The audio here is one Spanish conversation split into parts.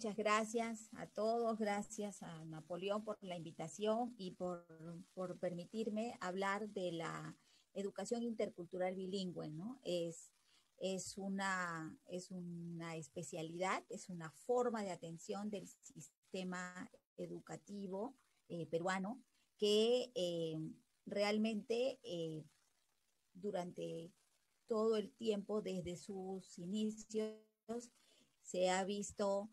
muchas gracias a todos, gracias a Napoleón por la invitación y por, por permitirme hablar de la educación intercultural bilingüe, ¿no? Es, es, una, es una especialidad, es una forma de atención del sistema educativo eh, peruano que eh, realmente eh, durante todo el tiempo, desde sus inicios, se ha visto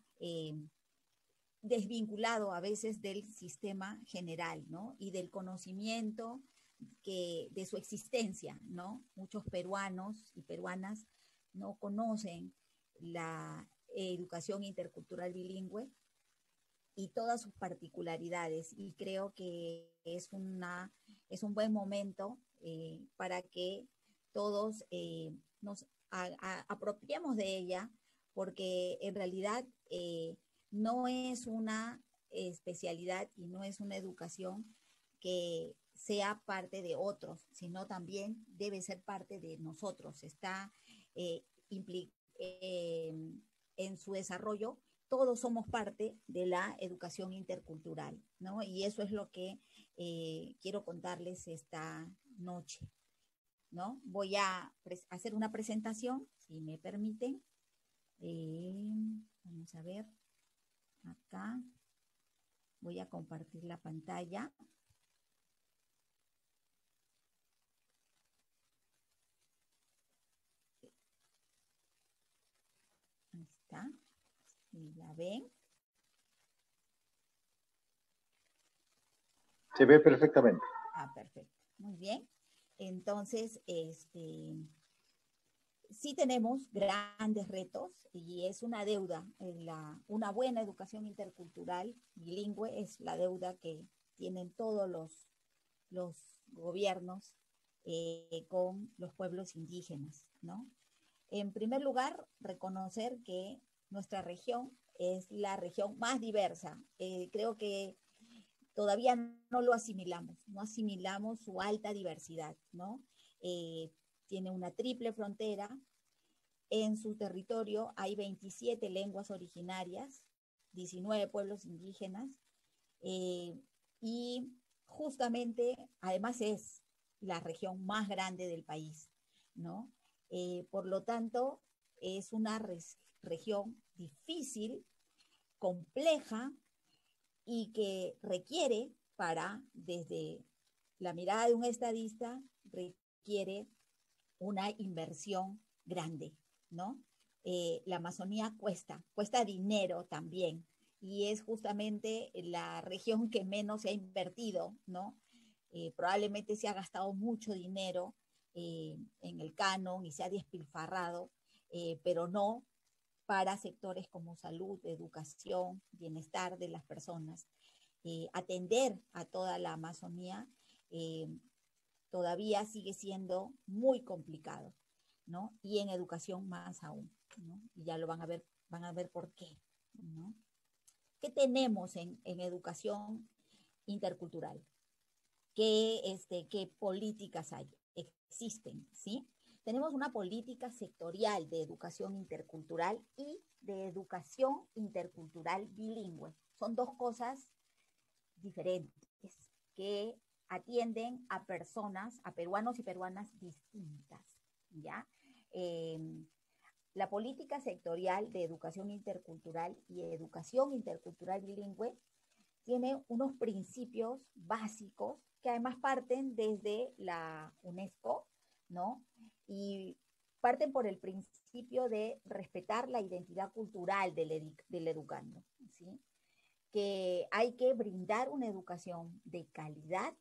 desvinculado a veces del sistema general, ¿no? Y del conocimiento que, de su existencia, ¿no? Muchos peruanos y peruanas no conocen la educación intercultural bilingüe y todas sus particularidades. Y creo que es, una, es un buen momento eh, para que todos eh, nos apropiemos de ella, porque en realidad eh, no es una especialidad y no es una educación que sea parte de otros, sino también debe ser parte de nosotros. Está eh, eh, en su desarrollo, todos somos parte de la educación intercultural, ¿no? Y eso es lo que eh, quiero contarles esta noche, ¿no? Voy a hacer una presentación, si me permiten. Vamos a ver, acá. Voy a compartir la pantalla. ¿Y la ven? Se ve perfectamente. Ah, perfecto. Muy bien. Entonces, este, sí tenemos grandes retos y es una deuda. La, una buena educación intercultural bilingüe es la deuda que tienen todos los, los gobiernos eh, con los pueblos indígenas, ¿no? En primer lugar, reconocer que nuestra región es la región más diversa. Eh, creo que todavía no lo asimilamos, no asimilamos su alta diversidad, ¿no? Eh, tiene una triple frontera. En su territorio hay 27 lenguas originarias, 19 pueblos indígenas, eh, y justamente, además es la región más grande del país, ¿no? por lo tanto, es una región difícil, compleja y que requiere para, desde la mirada de un estadista, requiere una inversión grande, ¿no? Eh, la Amazonía cuesta, cuesta dinero también, y es justamente la región que menos se ha invertido, ¿no? Eh, probablemente se ha gastado mucho dinero eh, en el canon y se ha despilfarrado, pero no para sectores como salud, educación, bienestar de las personas. Atender a toda la Amazonía todavía sigue siendo muy complicado, ¿no? Y en educación más aún, ¿no? Y ya lo van a ver, van a ver por qué. ¿Qué tenemos en, en educación intercultural? ¿Qué, este, ¿Qué políticas hay? Existen, ¿sí? Tenemos una política sectorial de educación intercultural y de educación intercultural bilingüe. Son dos cosas diferentes que atienden a personas, a peruanos y peruanas distintas, ¿ya? Em, la política sectorial de educación intercultural y educación intercultural bilingüe tiene unos principios básicos que además parten desde la UNESCO, ¿no? y parten por el principio de respetar la identidad cultural del, del educando, ¿sí? que hay que brindar una educación de calidad,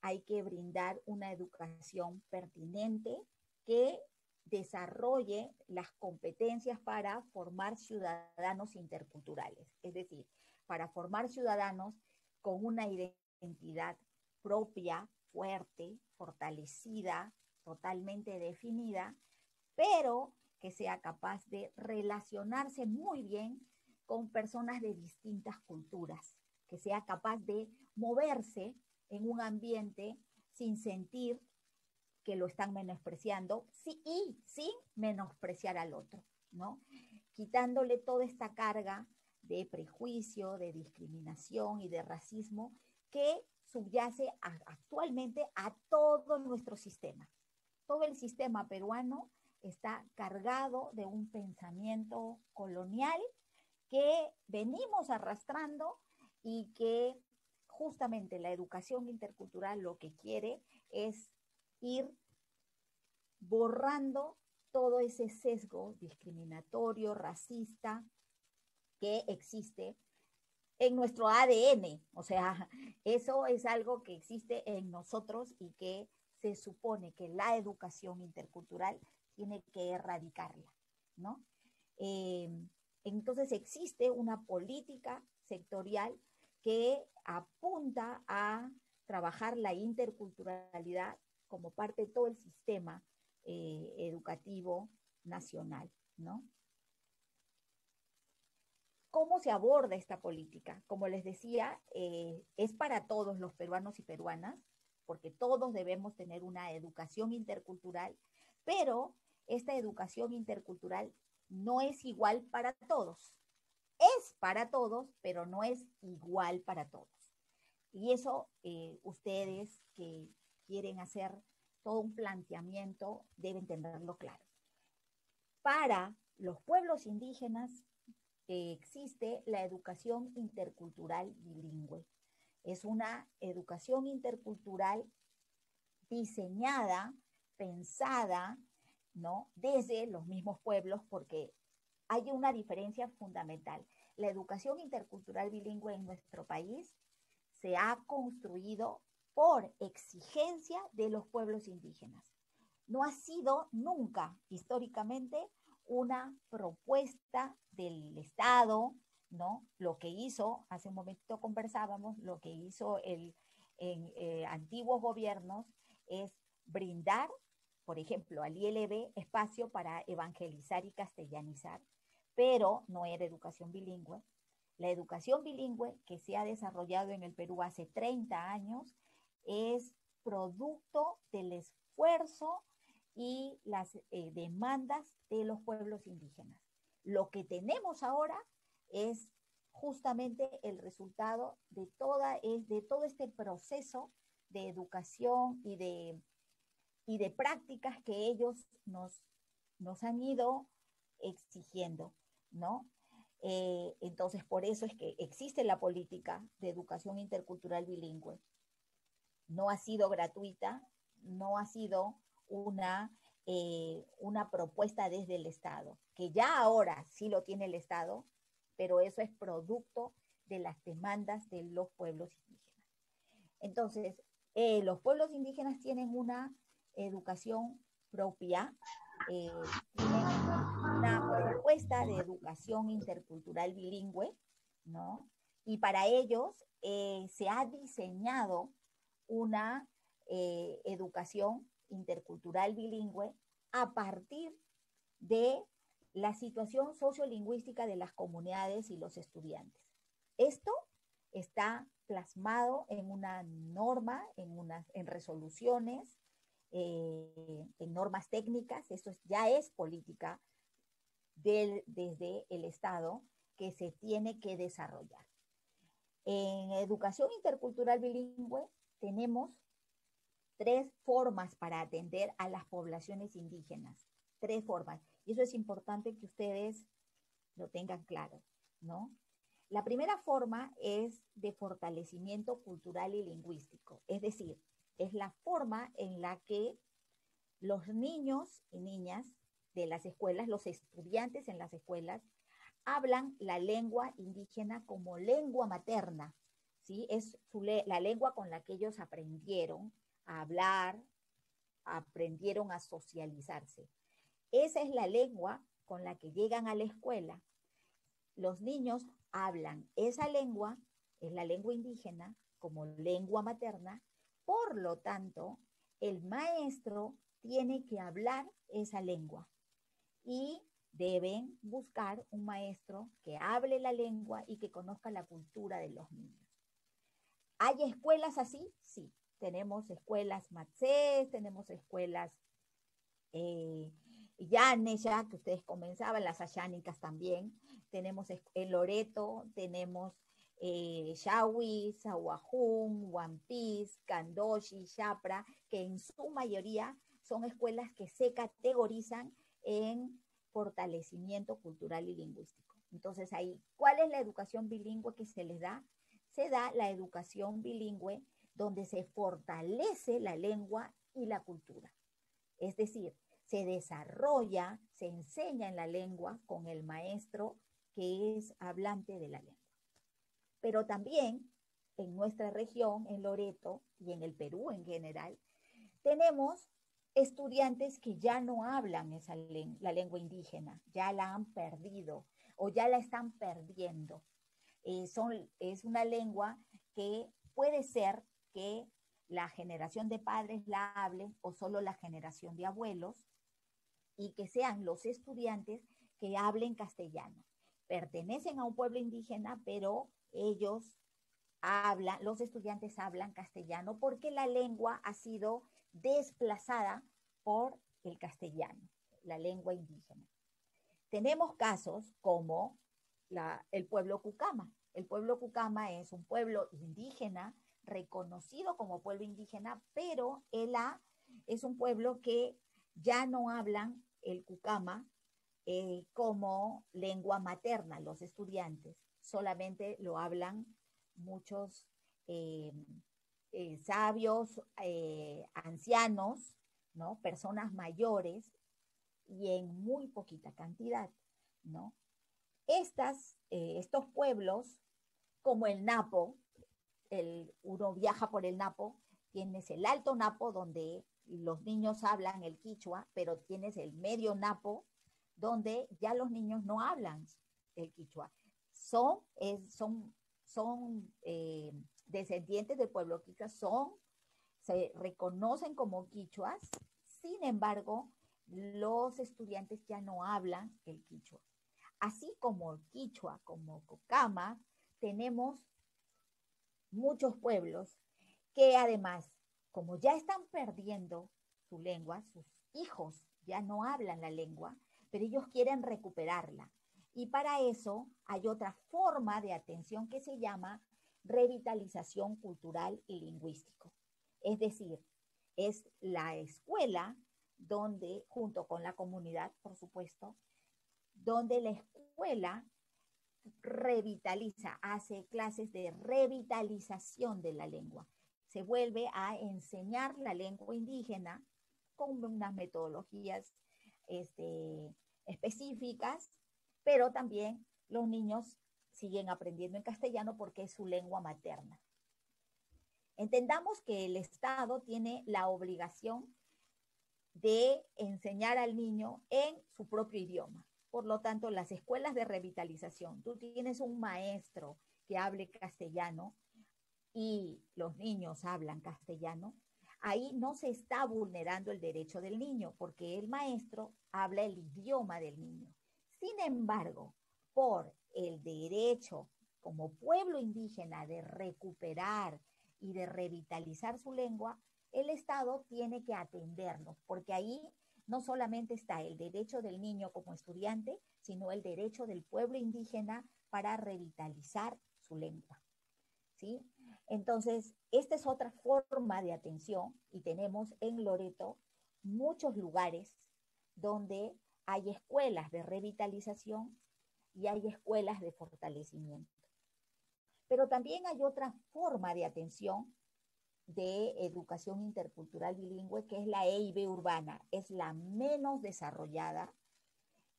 hay que brindar una educación pertinente que desarrolle las competencias para formar ciudadanos interculturales, es decir, para formar ciudadanos con una identidad propia, fuerte, fortalecida, totalmente definida, pero que sea capaz de relacionarse muy bien con personas de distintas culturas, que sea capaz de moverse en un ambiente sin sentir que lo están menospreciando sí, y sin menospreciar al otro, ¿no? Quitándole toda esta carga de prejuicio, de discriminación y de racismo que subyace actualmente a todo nuestro sistema. Todo el sistema peruano está cargado de un pensamiento colonial que venimos arrastrando y que justamente la educación intercultural lo que quiere es ir borrando todo ese sesgo discriminatorio, racista que existe en nuestro ADN. O sea, eso es algo que existe en nosotros y que se supone que la educación intercultural tiene que erradicarla, ¿no? Eh, entonces existe una política sectorial que apunta a trabajar la interculturalidad como parte de todo el sistema eh, educativo nacional, ¿no? ¿Cómo se aborda esta política? Como les decía, eh, es para todos los peruanos y peruanas, porque todos debemos tener una educación intercultural, pero esta educación intercultural no es igual para todos. Es para todos, pero no es igual para todos. Y eso eh, ustedes que quieren hacer todo un planteamiento deben tenerlo claro. Para los pueblos indígenas existe la educación intercultural bilingüe. Es una educación intercultural diseñada, pensada, ¿no? Desde los mismos pueblos, porque hay una diferencia fundamental. La educación intercultural bilingüe en nuestro país se ha construido por exigencia de los pueblos indígenas. No ha sido nunca históricamente una propuesta del Estado, ¿no? Lo que hizo, hace un momento conversábamos, lo que hizo el, en eh, antiguos gobiernos es brindar, por ejemplo, al ILB espacio para evangelizar y castellanizar, pero no era educación bilingüe. La educación bilingüe que se ha desarrollado en el Perú hace 30 años es producto del esfuerzo y las eh, demandas de los pueblos indígenas. Lo que tenemos ahora es justamente el resultado de, toda, de todo este proceso de educación y de, y de prácticas que ellos nos, nos han ido exigiendo, ¿no? Eh, entonces, por eso es que existe la política de educación intercultural bilingüe. No ha sido gratuita, no ha sido una, eh, una propuesta desde el Estado, que ya ahora sí lo tiene el Estado, pero eso es producto de las demandas de los pueblos indígenas. Entonces, eh, los pueblos indígenas tienen una educación propia, eh, tienen una propuesta de educación intercultural bilingüe, ¿no? Y para ellos se ha diseñado una educación intercultural bilingüe a partir de la situación sociolingüística de las comunidades y los estudiantes. Esto está plasmado en una norma, en, en resoluciones, eh, en normas técnicas. Esto ya es política desde el Estado que se tiene que desarrollar. En educación intercultural bilingüe tenemos tres formas para atender a las poblaciones indígenas. Tres formas. Y eso es importante que ustedes lo tengan claro, ¿no? La primera forma es de fortalecimiento cultural y lingüístico, es decir, es la forma en la que los niños y niñas de las escuelas, los estudiantes en las escuelas, hablan la lengua indígena como lengua materna, ¿sí? Es la lengua con la que ellos aprendieron a hablar, aprendieron a socializarse. Esa es la lengua con la que llegan a la escuela. Los niños hablan esa lengua, es la lengua indígena, como lengua materna, por lo tanto, el maestro tiene que hablar esa lengua y deben buscar un maestro que hable la lengua y que conozca la cultura de los niños. ¿Hay escuelas así? Sí, tenemos escuelas matzés, tenemos escuelas eh, que ustedes comenzaban, las ayánicas también. Tenemos el Loreto, tenemos eh, Shawi, Sawahun, One Piece, Kandoshi, Chapra, que en su mayoría son escuelas que se categorizan en fortalecimiento cultural y lingüístico. Entonces ahí, ¿cuál es la educación bilingüe que se les da? Se da la educación bilingüe donde se fortalece la lengua y la cultura. Es decir, se desarrolla, se enseña en la lengua con el maestro que es hablante de la lengua. Pero también en nuestra región, en Loreto y en el Perú en general, tenemos estudiantes que ya no hablan esa la lengua indígena, ya la han perdido o ya la están perdiendo. Eh, es una lengua que puede ser que la generación de padres la hable o solo la generación de abuelos y que sean los estudiantes que hablen castellano. Pertenecen a un pueblo indígena, pero ellos hablan, los estudiantes hablan castellano porque la lengua ha sido desplazada por el castellano, la lengua indígena. Tenemos casos como el pueblo Cucama. El pueblo Cucama es un pueblo indígena reconocido como pueblo indígena, pero es un pueblo que ya no hablan el Cucama eh, como lengua materna los estudiantes, solamente lo hablan muchos eh, eh, sabios, ancianos, ¿no? personas mayores y en muy poquita cantidad. ¿no? Estas, estos pueblos, como el Napo, el, uno viaja por el Napo, tienes el Alto Napo, donde los niños hablan el quichua, pero tienes el medio napo, donde ya los niños no hablan el quichua. Son, son, son eh, descendientes del pueblo quichua, son, se reconocen como quichuas, sin embargo, los estudiantes ya no hablan el quichua. Así como quichua, como Cocama, tenemos muchos pueblos que además como ya están perdiendo su lengua, sus hijos ya no hablan la lengua, pero ellos quieren recuperarla. Y para eso hay otra forma de atención que se llama revitalización cultural y lingüístico. Es decir, es la escuela donde, junto con la comunidad, por supuesto, donde la escuela revitaliza, hace clases de revitalización de la lengua se vuelve a enseñar la lengua indígena con unas metodologías este, específicas, pero también los niños siguen aprendiendo en castellano porque es su lengua materna. Entendamos que el Estado tiene la obligación de enseñar al niño en su propio idioma. Por lo tanto, las escuelas de revitalización, tú tienes un maestro que hable castellano, y los niños hablan castellano, ahí no se está vulnerando el derecho del niño porque el maestro habla el idioma del niño. Sin embargo, por el derecho como pueblo indígena de recuperar y de revitalizar su lengua, el Estado tiene que atendernos, porque ahí no solamente está el derecho del niño como estudiante, sino el derecho del pueblo indígena para revitalizar su lengua. ¿sí? Entonces, esta es otra forma de atención y tenemos en Loreto muchos lugares donde hay escuelas de revitalización y hay escuelas de fortalecimiento. Pero también hay otra forma de atención de educación intercultural bilingüe, que es la EIB urbana. Es la menos desarrollada,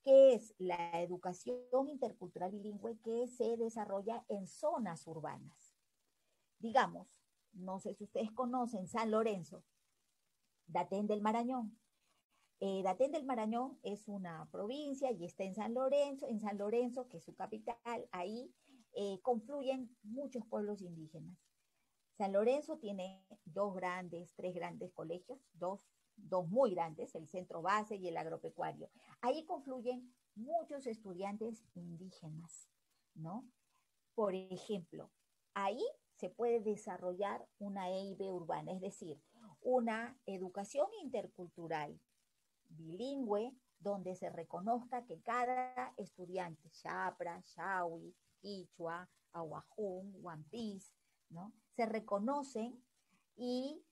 que es la educación intercultural bilingüe que se desarrolla en zonas urbanas digamos, no sé si ustedes conocen San Lorenzo, Datén del Marañón. Eh, Datén del Marañón es una provincia y está en San Lorenzo, en San Lorenzo, que es su capital, ahí eh, confluyen muchos pueblos indígenas. San Lorenzo tiene dos grandes, tres grandes colegios, dos, dos muy grandes, el centro base y el agropecuario. Ahí confluyen muchos estudiantes indígenas, ¿no? Por ejemplo, ahí se puede desarrollar una EIB urbana, es decir, una educación intercultural bilingüe donde se reconozca que cada estudiante, Chapra, Shawi, Quichua, Aguajún, One Piece, ¿no? Se reconocen y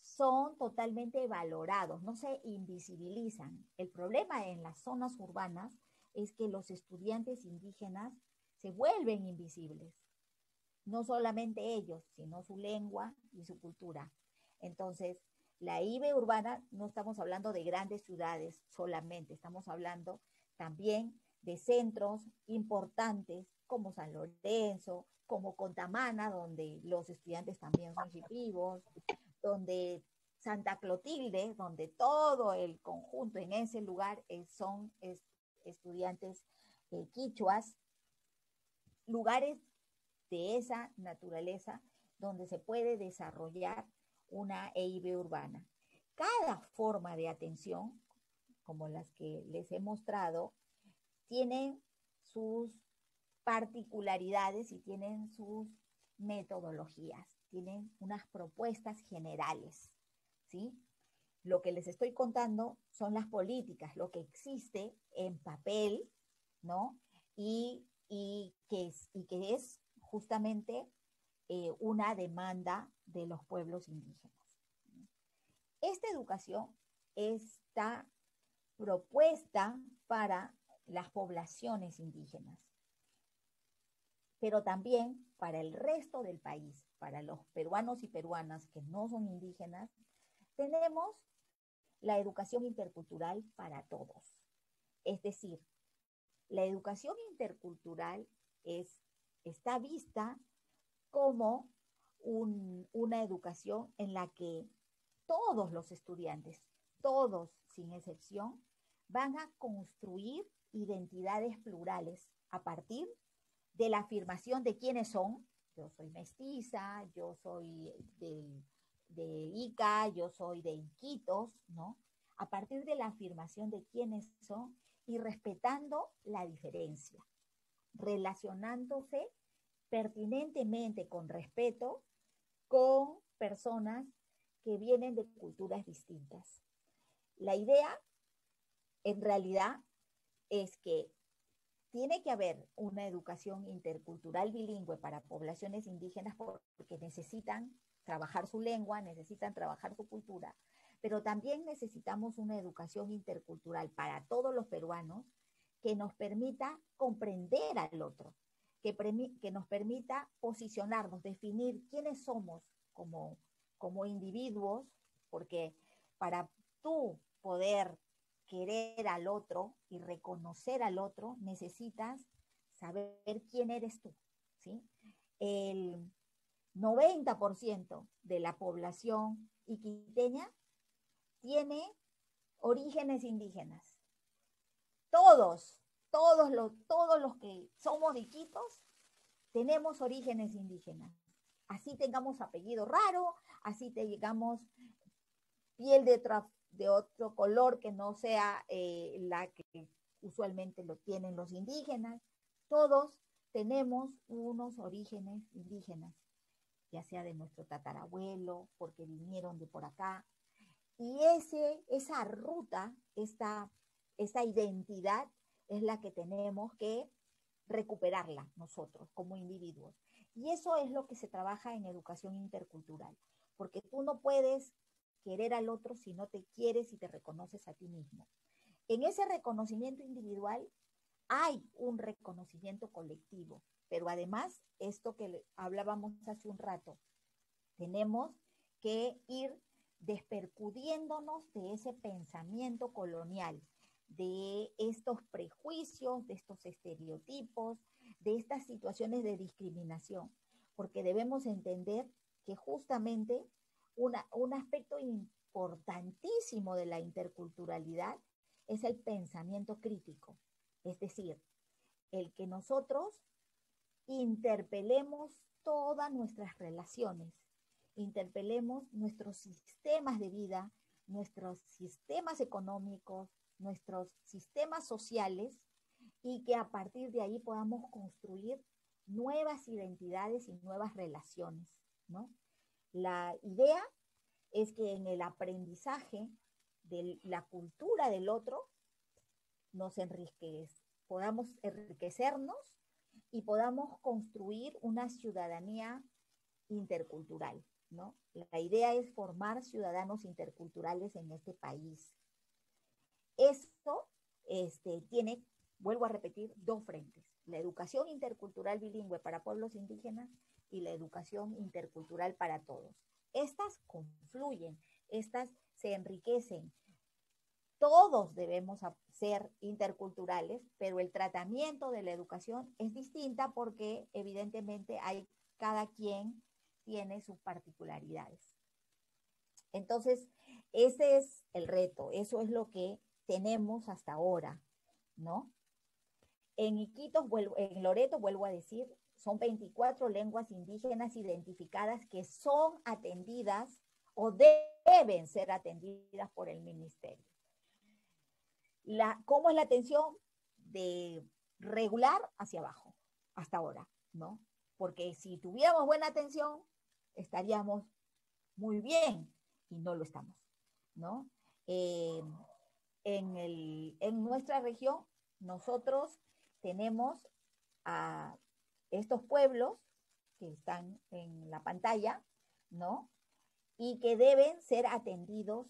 son totalmente valorados, no se invisibilizan. El problema en las zonas urbanas es que los estudiantes indígenas se vuelven invisibles. No solamente ellos, sino su lengua y su cultura. Entonces, la IBE urbana no estamos hablando de grandes ciudades solamente, estamos hablando también de centros importantes como San Lorenzo, como Contamana, donde los estudiantes también son chipivos, donde Santa Clotilde, donde todo el conjunto en ese lugar son estudiantes eh, quichuas, lugares de esa naturaleza donde se puede desarrollar una EIB urbana. Cada forma de atención, como las que les he mostrado, tiene sus particularidades y tienen sus metodologías, tienen unas propuestas generales, ¿sí? Lo que les estoy contando son las políticas, lo que existe en papel, ¿no? Y, que, es, y que es justamente eh, una demanda de los pueblos indígenas. Esta educación está propuesta para las poblaciones indígenas, pero también para el resto del país, para los peruanos y peruanas que no son indígenas, tenemos la educación intercultural para todos. Es decir, la educación intercultural es, está vista como una educación en la que todos los estudiantes, todos sin excepción, van a construir identidades plurales a partir de la afirmación de quiénes son. Yo soy mestiza, yo soy de, de Ica, yo soy de Iquitos, ¿no? A partir de la afirmación de quiénes son y respetando la diferencia, relacionándose pertinentemente con respeto con personas que vienen de culturas distintas. La idea, en realidad, es que tiene que haber una educación intercultural bilingüe para poblaciones indígenas porque necesitan trabajar su lengua, necesitan trabajar su cultura, pero también necesitamos una educación intercultural para todos los peruanos que nos permita comprender al otro, que, nos permita posicionarnos, definir quiénes somos como, como individuos, porque para tú poder querer al otro y reconocer al otro, necesitas saber quién eres tú, ¿sí? El 90% de la población iquiteña tiene orígenes indígenas. Todos, todos los, todos los que somos Iquitos tenemos orígenes indígenas. Así tengamos apellido raro, así tengamos piel de, de otro color que no sea eh, la que usualmente lo tienen los indígenas. Todos tenemos unos orígenes indígenas, ya sea de nuestro tatarabuelo, porque vinieron de por acá. Y ese, esa ruta, esta, esta identidad es la que tenemos que recuperarla nosotros como individuos. Y eso es lo que se trabaja en educación intercultural, porque tú no puedes querer al otro si no te quieres y te reconoces a ti mismo. En ese reconocimiento individual hay un reconocimiento colectivo, pero además, esto que hablábamos hace un rato, tenemos que ir despercudiéndonos de ese pensamiento colonial, de estos prejuicios, de estos estereotipos, de estas situaciones de discriminación, porque debemos entender que justamente un aspecto importantísimo de la interculturalidad es el pensamiento crítico, es decir, el que nosotros interpelemos todas nuestras relaciones, interpelemos nuestros sistemas de vida, nuestros sistemas económicos, nuestros sistemas sociales y que a partir de ahí podamos construir nuevas identidades y nuevas relaciones, ¿no? La idea es que en el aprendizaje de la cultura del otro nos enriquez, podamos enriquecernos y podamos construir una ciudadanía intercultural, ¿no? La idea es formar ciudadanos interculturales en este país. Esto este, tiene, vuelvo a repetir, dos frentes. La educación intercultural bilingüe para pueblos indígenas y la educación intercultural para todos. Estas confluyen, estas se enriquecen. Todos debemos ser interculturales, pero el tratamiento de la educación es distinta porque evidentemente hay cada quien tiene sus particularidades. Entonces, ese es el reto, eso es lo que tenemos hasta ahora, ¿no? En Iquitos, en Loreto, vuelvo a decir, son 24 lenguas indígenas identificadas que son atendidas o deben ser atendidas por el ministerio. La, ¿Cómo es la atención? De regular hacia abajo, hasta ahora, ¿no? Porque si tuviéramos buena atención, estaríamos muy bien y no lo estamos, ¿no? Eh, en, el, en nuestra región, nosotros tenemos a estos pueblos que están en la pantalla, ¿no? Y que deben ser atendidos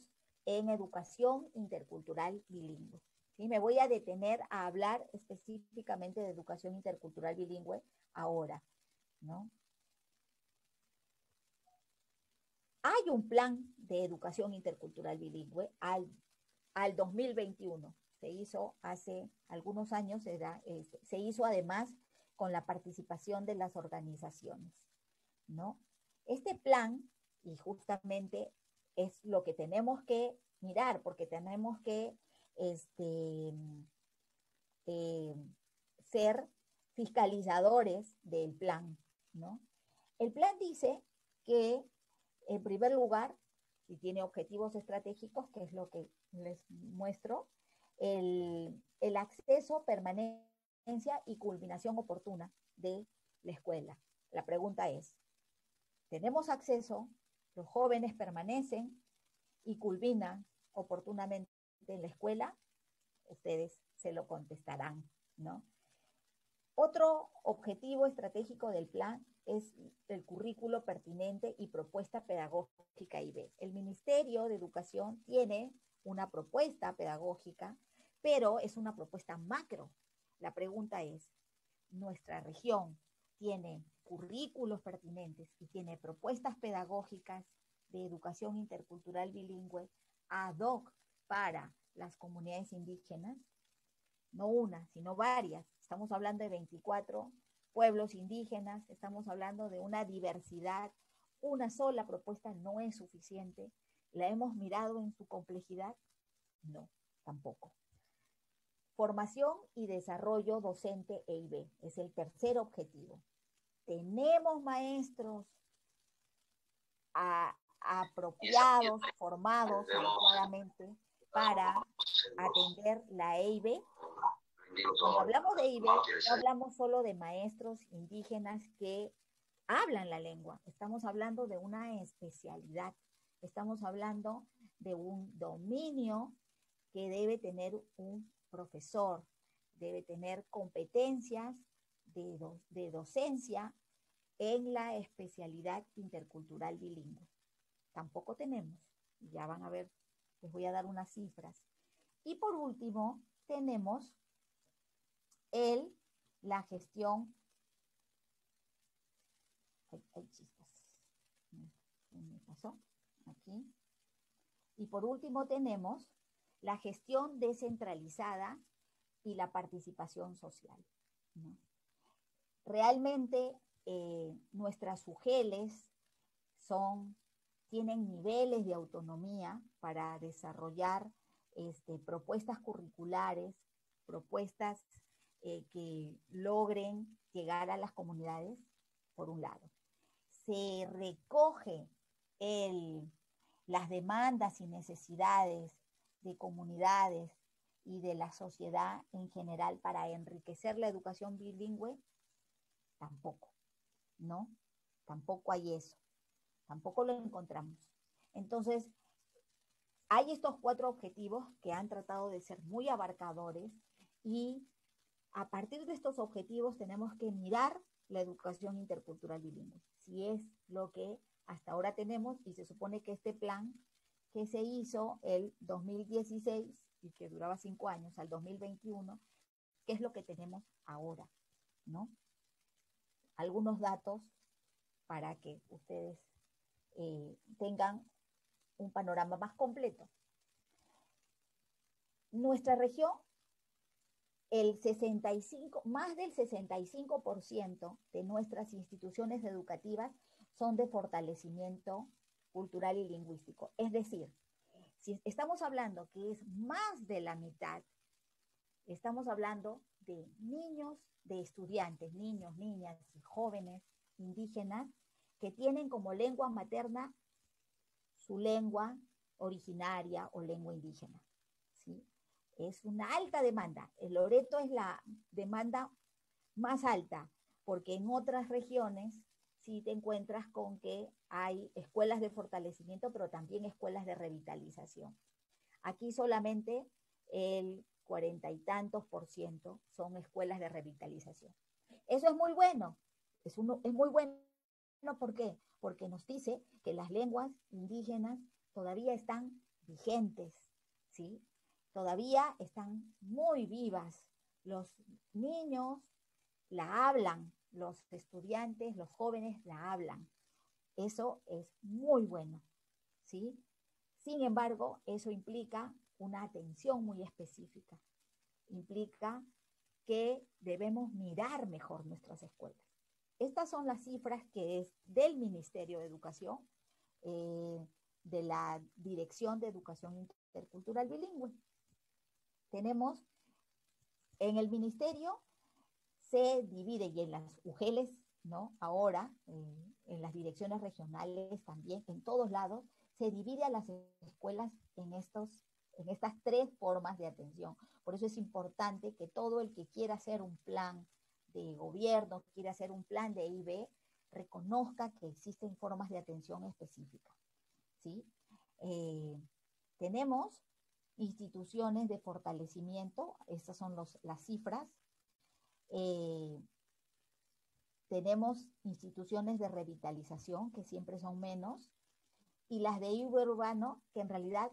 en educación intercultural bilingüe. ¿sí? Me voy a detener a hablar específicamente de educación intercultural bilingüe ahora, ¿no? Hay un plan de educación intercultural bilingüe al, al 2021. Se hizo hace algunos años, este, se hizo además con la participación de las organizaciones, ¿no? Este plan, y justamente es lo que tenemos que mirar, porque tenemos que este, eh, ser fiscalizadores del plan, ¿no? El plan dice que, en primer lugar, si tiene objetivos estratégicos, que es lo que les muestro, el, acceso permanente y culminación oportuna de la escuela. La pregunta es, ¿tenemos acceso? ¿Los jóvenes permanecen y culminan oportunamente en la escuela? Ustedes se lo contestarán, ¿no? Otro objetivo estratégico del plan es el currículo pertinente y propuesta pedagógica IB. El Ministerio de Educación tiene una propuesta pedagógica, pero es una propuesta macro, la pregunta es, ¿nuestra región tiene currículos pertinentes y tiene propuestas pedagógicas de educación intercultural bilingüe ad hoc para las comunidades indígenas? No una, sino varias. Estamos hablando de 24 pueblos indígenas, estamos hablando de una diversidad. Una sola propuesta no es suficiente. ¿La hemos mirado en su complejidad? No, tampoco. Formación y desarrollo docente EIB es el tercer objetivo. Tenemos maestros apropiados, formados adecuadamente para atender la EIB. Cuando hablamos de EIB, no hablamos solo de maestros indígenas que hablan la lengua, estamos hablando de una especialidad, estamos hablando de un dominio que debe tener un profesor, debe tener competencias de, de docencia en la especialidad intercultural bilingüe. Tampoco tenemos, ya van a ver, les voy a dar unas cifras. Y por último, tenemos el, la gestión. Hay. ¿Me pasó? Aquí. Y por último tenemos la gestión descentralizada y la participación social. Realmente eh, nuestras UGELES son, tienen niveles de autonomía para desarrollar este, propuestas curriculares, propuestas eh, que logren llegar a las comunidades, por un lado. Se recoge las demandas y necesidades de comunidades y de la sociedad en general para enriquecer la educación bilingüe, tampoco, ¿no? Tampoco hay eso, tampoco lo encontramos. Entonces, hay estos cuatro objetivos que han tratado de ser muy abarcadores, y a partir de estos objetivos tenemos que mirar la educación intercultural bilingüe, si es lo que hasta ahora tenemos y se supone que este plan que se hizo el 2016 y que duraba cinco años al 2021, ¿qué es lo que tenemos ahora? ¿No? Algunos datos para que ustedes eh, tengan un panorama más completo. Nuestra región, el 65, más del 65% de nuestras instituciones educativas son de fortalecimiento cultural y lingüístico. Es decir, si estamos hablando que es más de la mitad, estamos hablando de niños, de estudiantes, niños, niñas y jóvenes indígenas que tienen como lengua materna su lengua originaria o lengua indígena. ¿sí? Es una alta demanda. El Loreto es la demanda más alta, porque en otras regiones sí te encuentras con que hay escuelas de fortalecimiento, pero también escuelas de revitalización. Aquí solamente el cuarenta y tantos por ciento son escuelas de revitalización. Eso es muy bueno, es, uno, es muy bueno, ¿por qué? Porque nos dice que las lenguas indígenas todavía están vigentes, ¿sí? Todavía están muy vivas. Los niños la hablan, los estudiantes, los jóvenes la hablan. Eso es muy bueno, ¿sí? Sin embargo, eso implica una atención muy específica. Implica que debemos mirar mejor nuestras escuelas. Estas son las cifras que es del Ministerio de Educación, eh, de la Dirección de Educación Intercultural Bilingüe. Tenemos en el Ministerio se divide y en las UGELES, ¿no? Ahora, en las direcciones regionales también, en todos lados, se divide a las escuelas en, estos, en estas tres formas de atención. Por eso es importante que todo el que quiera hacer un plan de gobierno, quiera hacer un plan de IB, reconozca que existen formas de atención específicas. ¿sí? Eh, tenemos instituciones de fortalecimiento, estas son los, las cifras, eh, tenemos instituciones de revitalización, que siempre son menos, y las de IB urbano, que en realidad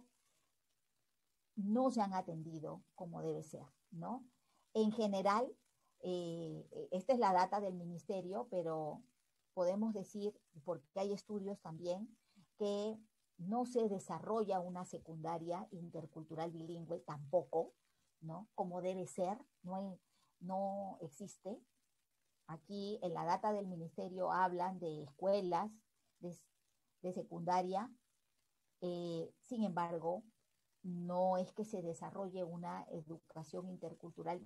no se han atendido como debe ser, ¿no? En general, eh, esta es la data del ministerio, pero podemos decir, porque hay estudios también, que no se desarrolla una secundaria intercultural bilingüe tampoco, ¿no? Como debe ser, no no existe. Aquí en la data del ministerio hablan de escuelas de, secundaria, eh, sin embargo, no es que se desarrolle una educación intercultural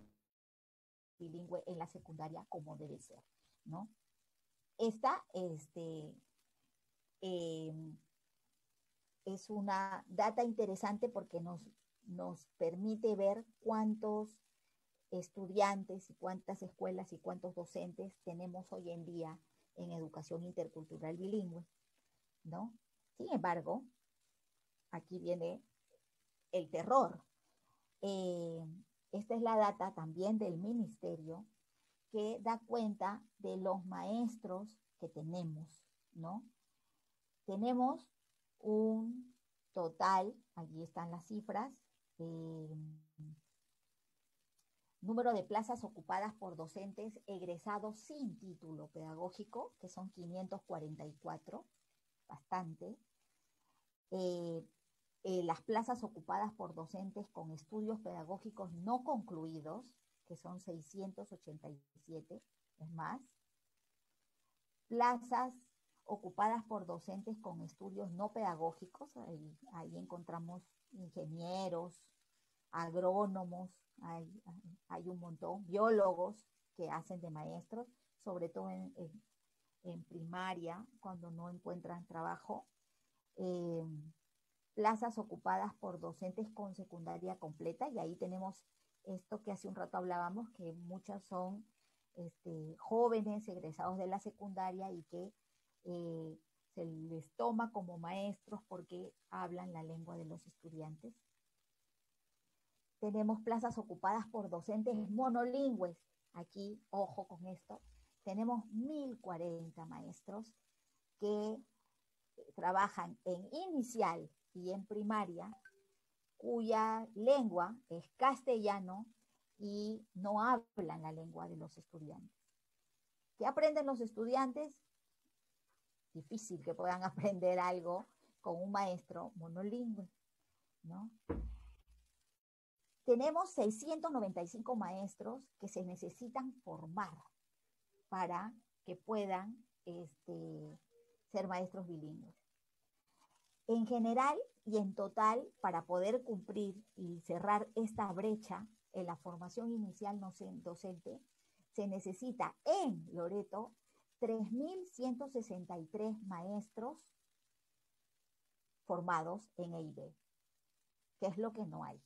bilingüe en la secundaria como debe ser, ¿no? Esta este, em, es una data interesante porque nos, nos permite ver cuántos estudiantes y cuántas escuelas y cuántos docentes tenemos hoy en día en educación intercultural bilingüe, ¿no? Sin embargo, aquí viene el terror. Eh, esta es la data también del ministerio que da cuenta de los maestros que tenemos, ¿no? Tenemos un total, allí están las cifras, eh, número de plazas ocupadas por docentes egresados sin título pedagógico, que son 544, bastante. Eh, eh, las plazas ocupadas por docentes con estudios pedagógicos no concluidos, que son 687, es más. Plazas ocupadas por docentes con estudios no pedagógicos, ahí, ahí encontramos ingenieros, agrónomos, hay, hay, un montón, biólogos que hacen de maestros, sobre todo en, en, primaria, cuando no encuentran trabajo, eh, plazas ocupadas por docentes con secundaria completa, y ahí tenemos esto que hace un rato hablábamos, que muchas son este, jóvenes egresados de la secundaria y que eh, se les toma como maestros porque hablan la lengua de los estudiantes tenemos plazas ocupadas por docentes monolingües. Aquí, ojo con esto, tenemos 1.040 maestros que trabajan en inicial y en primaria, cuya lengua es castellano y no hablan la lengua de los estudiantes. ¿Qué aprenden los estudiantes? Difícil que puedan aprender algo con un maestro monolingüe, ¿no? Tenemos 695 maestros que se necesitan formar para que puedan este, ser maestros bilingües. En general y en total, para poder cumplir y cerrar esta brecha en la formación inicial docente, se necesita en Loreto 3.163 maestros formados en EIB, que es lo que no hay.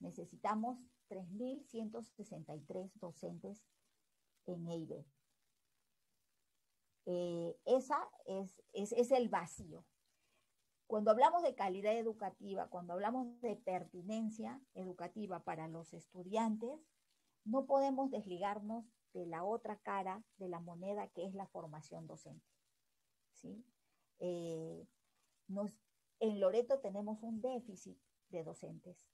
Necesitamos 3.163 docentes en EIB. Eh, esa es, es el vacío. Cuando hablamos de calidad educativa, cuando hablamos de pertinencia educativa para los estudiantes, no podemos desligarnos de la otra cara de la moneda que es la formación docente. ¿sí? Eh, en Loreto tenemos un déficit de docentes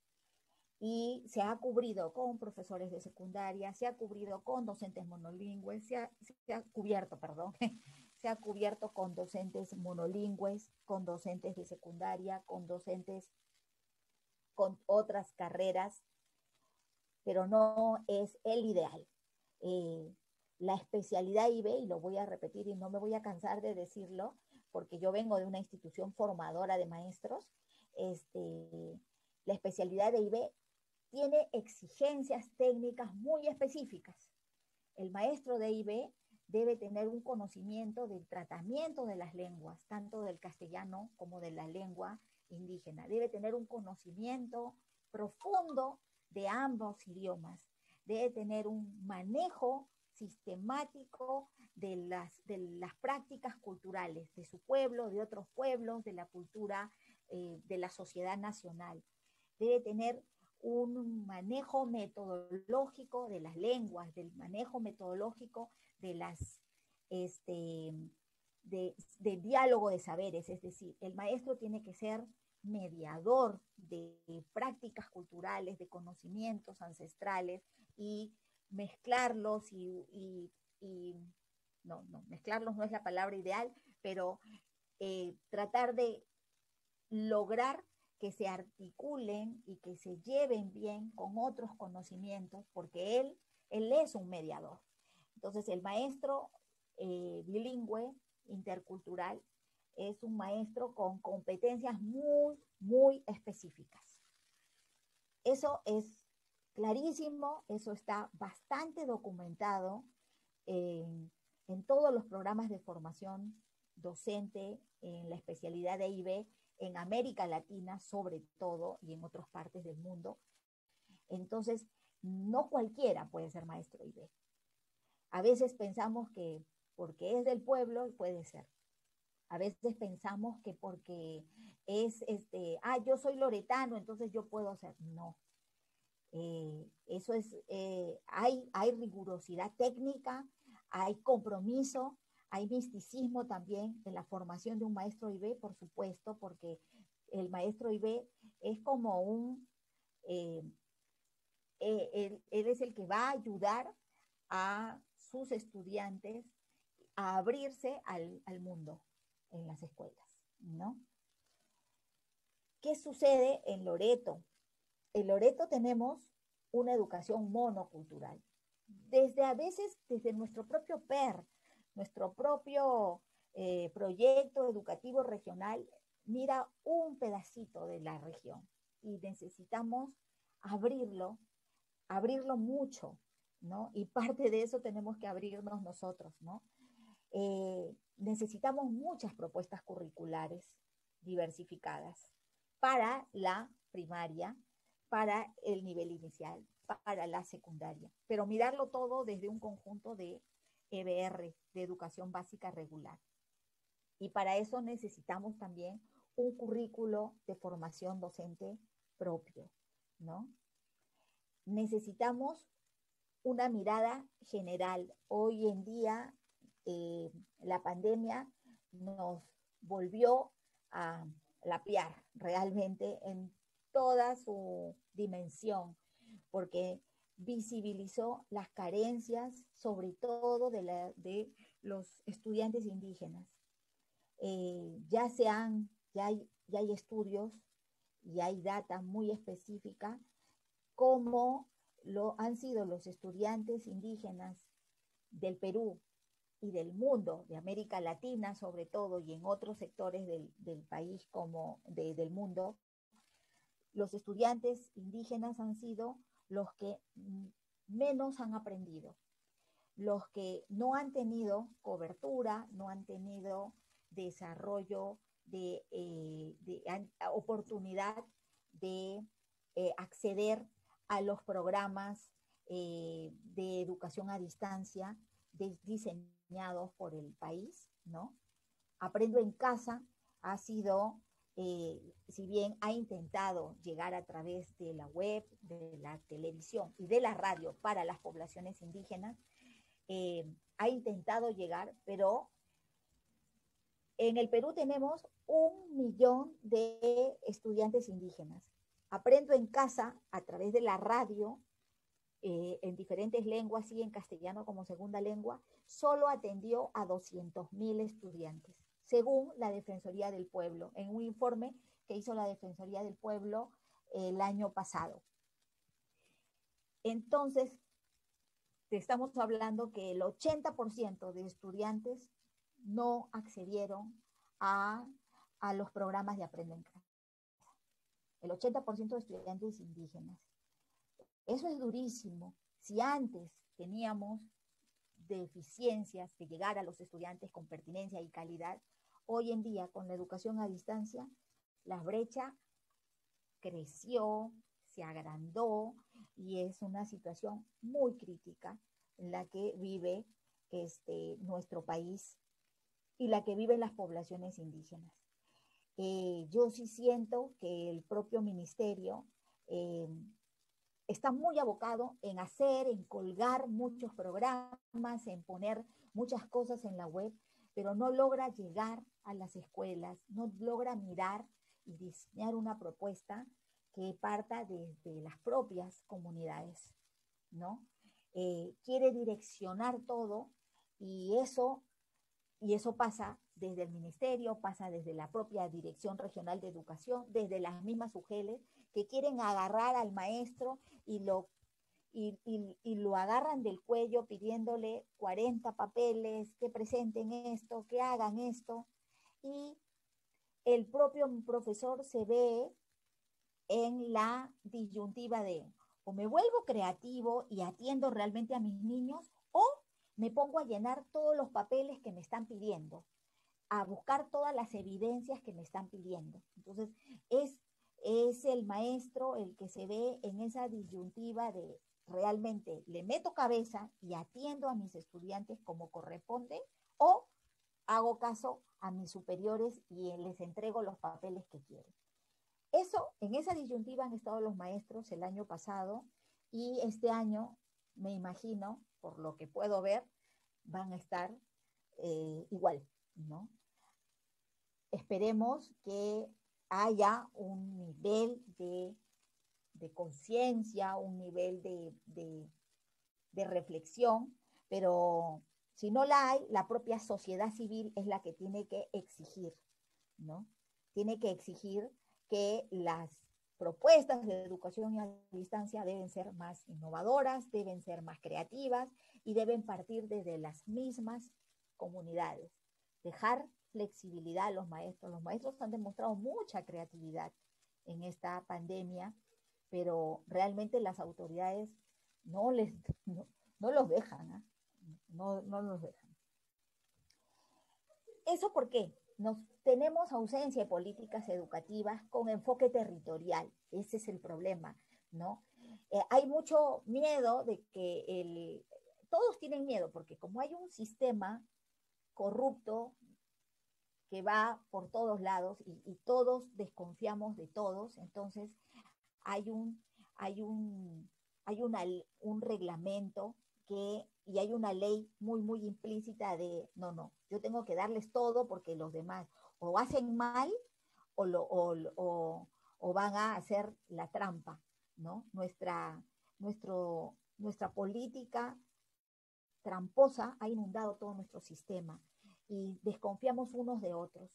y se ha cubrido con profesores de secundaria, se ha cubrido con docentes monolingües, se ha, cubierto, perdón, se ha cubierto con docentes monolingües, con docentes de secundaria, con docentes con otras carreras pero no es el ideal. Eh, la especialidad IB, y lo voy a repetir y no me voy a cansar de decirlo, porque yo vengo de una institución formadora de maestros, este, la especialidad de IB tiene exigencias técnicas muy específicas. El maestro de IB debe tener un conocimiento del tratamiento de las lenguas, tanto del castellano como de la lengua indígena. Debe tener un conocimiento profundo de ambos idiomas. Debe tener un manejo sistemático de las, prácticas culturales de su pueblo, de otros pueblos, de la cultura eh, de la sociedad nacional. Debe tener un manejo metodológico de las lenguas, del manejo metodológico de las este, de, de, diálogo de saberes, es decir, el maestro tiene que ser mediador de prácticas culturales, de conocimientos ancestrales y mezclarlos y, no, no, mezclarlos no es la palabra ideal, pero eh, tratar de lograr que se articulen y que se lleven bien con otros conocimientos, porque él, él es un mediador. Entonces, el maestro eh, bilingüe, intercultural, es un maestro con competencias muy, muy específicas. Eso es clarísimo, eso está bastante documentado en, todos los programas de formación docente, en la especialidad de IB, en América Latina sobre todo y en otras partes del mundo. Entonces, no cualquiera puede ser maestro IB. A veces pensamos que porque es del pueblo puede ser. A veces pensamos que porque es, este, ah, yo soy loretano, entonces yo puedo hacer. No. Eh, eso es, eh, hay, hay rigurosidad técnica, hay compromiso, hay misticismo también en la formación de un maestro IB, por supuesto, porque el maestro IB es como un, eh, él, él, es el que va a ayudar a sus estudiantes a abrirse al, al mundo, en las escuelas, ¿no? ¿Qué sucede en Loreto? En Loreto tenemos una educación monocultural. Desde a veces, desde nuestro propio PER, nuestro propio eh, proyecto educativo regional, mira un pedacito de la región y necesitamos abrirlo, abrirlo mucho, ¿no? Y parte de eso tenemos que abrirnos nosotros, ¿no? Eh, necesitamos muchas propuestas curriculares diversificadas para la primaria, para el nivel inicial, para la secundaria, pero mirarlo todo desde un conjunto de EBR, de educación básica regular. Y para eso necesitamos también un currículo de formación docente propio, ¿no? necesitamos una mirada general. Hoy en día eh, la pandemia nos volvió a lapiar realmente en toda su dimensión, porque visibilizó las carencias, sobre todo de, los estudiantes indígenas. Eh, ya, se han, ya, hay, ya hay estudios y hay data muy específica cómo lo han sido los estudiantes indígenas del Perú y del mundo, de América Latina sobre todo, y en otros sectores del, país como de, del mundo, los estudiantes indígenas han sido los que menos han aprendido, los que no han tenido cobertura, no han tenido desarrollo de, eh, oportunidad de eh, acceder a los programas eh, de educación a distancia diseñados por el país, ¿no? Aprendo en casa ha sido, eh, si bien ha intentado llegar a través de la web, de la televisión y de la radio para las poblaciones indígenas, eh, ha intentado llegar, pero en el Perú tenemos un millón de estudiantes indígenas. Aprendo en casa a través de la radio, eh, en diferentes lenguas y en castellano como segunda lengua, solo atendió a 200.000 estudiantes, según la Defensoría del Pueblo, en un informe que hizo la Defensoría del Pueblo el año pasado. Entonces, estamos hablando que el 80% de estudiantes no accedieron a, a los programas de Aprende en Casa. El 80% de estudiantes indígenas. Eso es durísimo. Si antes teníamos deficiencias que llegar a los estudiantes con pertinencia y calidad, hoy en día con la educación a distancia, la brecha creció, se agrandó y es una situación muy crítica en la que vive este, nuestro país y la que viven las poblaciones indígenas. Eh, yo sí siento que el propio ministerio eh, está muy abocado en hacer, en colgar muchos programas, en poner muchas cosas en la web, pero no logra llegar a las escuelas, no logra mirar y diseñar una propuesta que parta desde las propias comunidades, ¿no? Eh, quiere direccionar todo y eso, y eso pasa desde el ministerio, pasa desde la propia Dirección Regional de Educación, desde las mismas UGELES, que quieren agarrar al maestro y lo, y, lo agarran del cuello pidiéndole 40 papeles, que presenten esto, que hagan esto. Y el propio profesor se ve en la disyuntiva de o me vuelvo creativo y atiendo realmente a mis niños o me pongo a llenar todos los papeles que me están pidiendo a buscar todas las evidencias que me están pidiendo. Entonces, es, es el maestro el que se ve en esa disyuntiva de realmente le meto cabeza y atiendo a mis estudiantes como corresponde o hago caso a mis superiores y les entrego los papeles que quieren. Eso, en esa disyuntiva han estado los maestros el año pasado y este año, me imagino, por lo que puedo ver, van a estar eh, igual, ¿no? Esperemos que haya un nivel de, conciencia, un nivel de, reflexión, pero si no la hay, la propia sociedad civil es la que tiene que exigir, ¿no? Tiene que exigir que las propuestas de educación a distancia deben ser más innovadoras, deben ser más creativas y deben partir desde las mismas comunidades. Dejar flexibilidad a los maestros. Los maestros han demostrado mucha creatividad en esta pandemia, pero realmente las autoridades no, les, no, los dejan, ¿ah? No, no los dejan. ¿Eso por qué? Nos, tenemos ausencia de políticas educativas con enfoque territorial. Ese es el problema, ¿no? Eh, hay mucho miedo de que el... Todos tienen miedo porque como hay un sistema corrupto que va por todos lados y, todos desconfiamos de todos, entonces hay un, hay un, hay una, un reglamento que, y hay una ley muy, muy implícita de, no, no, yo tengo que darles todo porque los demás o hacen mal o, lo, o, o, van a hacer la trampa, ¿no? Nuestra, nuestro, nuestra política tramposa ha inundado todo nuestro sistema y desconfiamos unos de otros.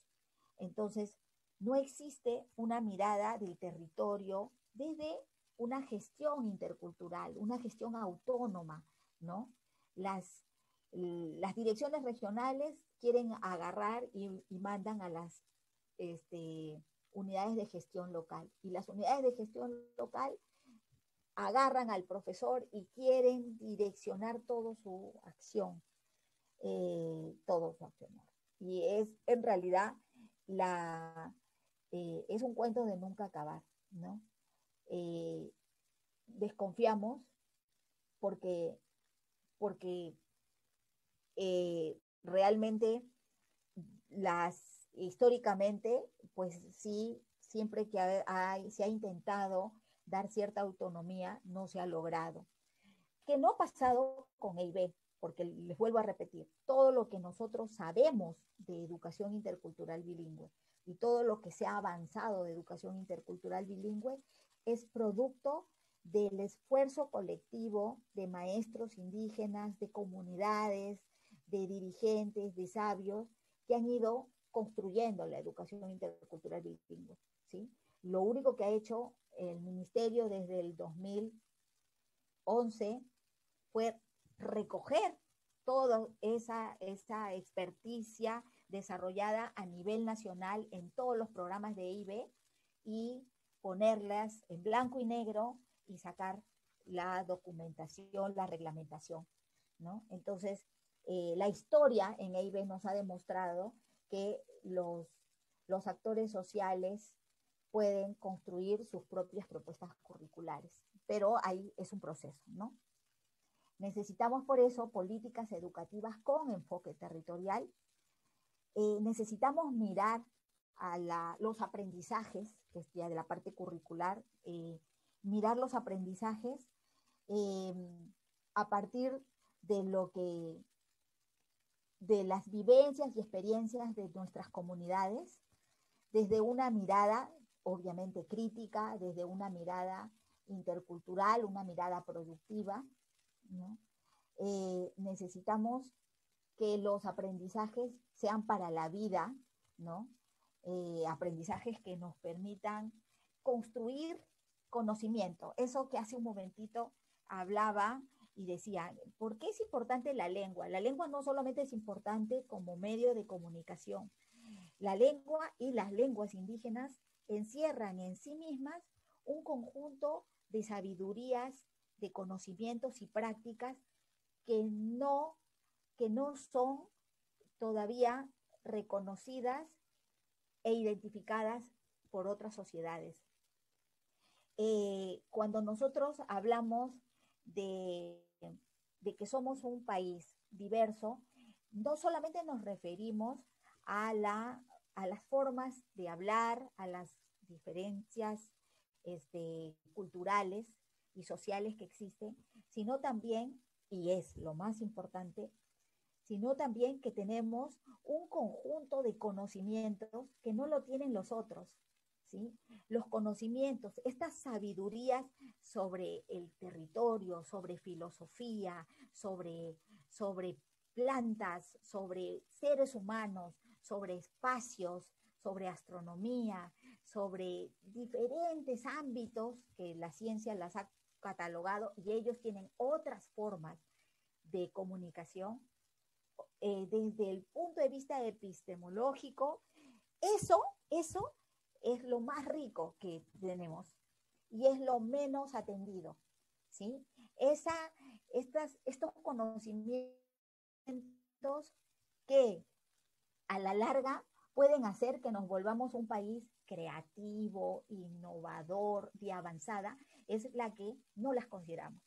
Entonces, no existe una mirada del territorio desde una gestión intercultural, una gestión autónoma, ¿no? Las, las direcciones regionales quieren agarrar y, mandan a las este, unidades de gestión local. Y las unidades de gestión local agarran al profesor y quieren direccionar toda su acción, eh, todo su acción. Y es en realidad la, eh, es un cuento de nunca acabar, ¿no? Eh, desconfiamos porque, porque eh, realmente las históricamente, pues sí, siempre que hay, se ha intentado dar cierta autonomía, no se ha logrado. Que no ha pasado con EIB, porque les vuelvo a repetir, todo lo que nosotros sabemos de educación intercultural bilingüe y todo lo que se ha avanzado de educación intercultural bilingüe es producto del esfuerzo colectivo de maestros indígenas, de comunidades, de dirigentes, de sabios, que han ido construyendo la educación intercultural bilingüe. ¿sí? Lo único que ha hecho el ministerio desde el 2011 fue recoger toda esa, esa experticia desarrollada a nivel nacional en todos los programas de IB y ponerlas en blanco y negro y sacar la documentación, la reglamentación, ¿no? Entonces, eh, la historia en EIB nos ha demostrado que los, los actores sociales pueden construir sus propias propuestas curriculares, pero ahí es un proceso, ¿no? Necesitamos por eso políticas educativas con enfoque territorial. Eh, necesitamos mirar a los aprendizajes, que es ya de la parte curricular, eh, mirar los aprendizajes eh, a partir de lo que, de las vivencias y experiencias de nuestras comunidades, desde una mirada obviamente crítica, desde una mirada intercultural, una mirada productiva, eh, necesitamos que los aprendizajes sean para la vida, ¿no? Eh, aprendizajes que nos permitan construir conocimiento. Eso que hace un momentito hablaba y decía, ¿por qué es importante la lengua? La lengua no solamente es importante como medio de comunicación. La lengua y las lenguas indígenas encierran en sí mismas un conjunto de sabidurías de conocimientos y prácticas que no, que no son todavía reconocidas e identificadas por otras sociedades. Eh, cuando nosotros hablamos de, que somos un país diverso, no solamente nos referimos a las formas de hablar, a las diferencias este, culturales, y sociales que existen, sino también, y es lo más importante, sino también que tenemos un conjunto de conocimientos que no lo tienen los otros. Los conocimientos, estas sabidurías sobre el territorio, sobre filosofía, sobre, sobre plantas, sobre seres humanos, sobre espacios, sobre astronomía, sobre diferentes ámbitos que la ciencia las ha catalogado y ellos tienen otras formas de comunicación eh, desde el punto de vista epistemológico. Eso, eso es lo más rico que tenemos y es lo menos atendido. ¿sí? Esa, estas, estos conocimientos que a la larga pueden hacer que nos volvamos un país creativo, innovador, de avanzada, es la que no las consideramos.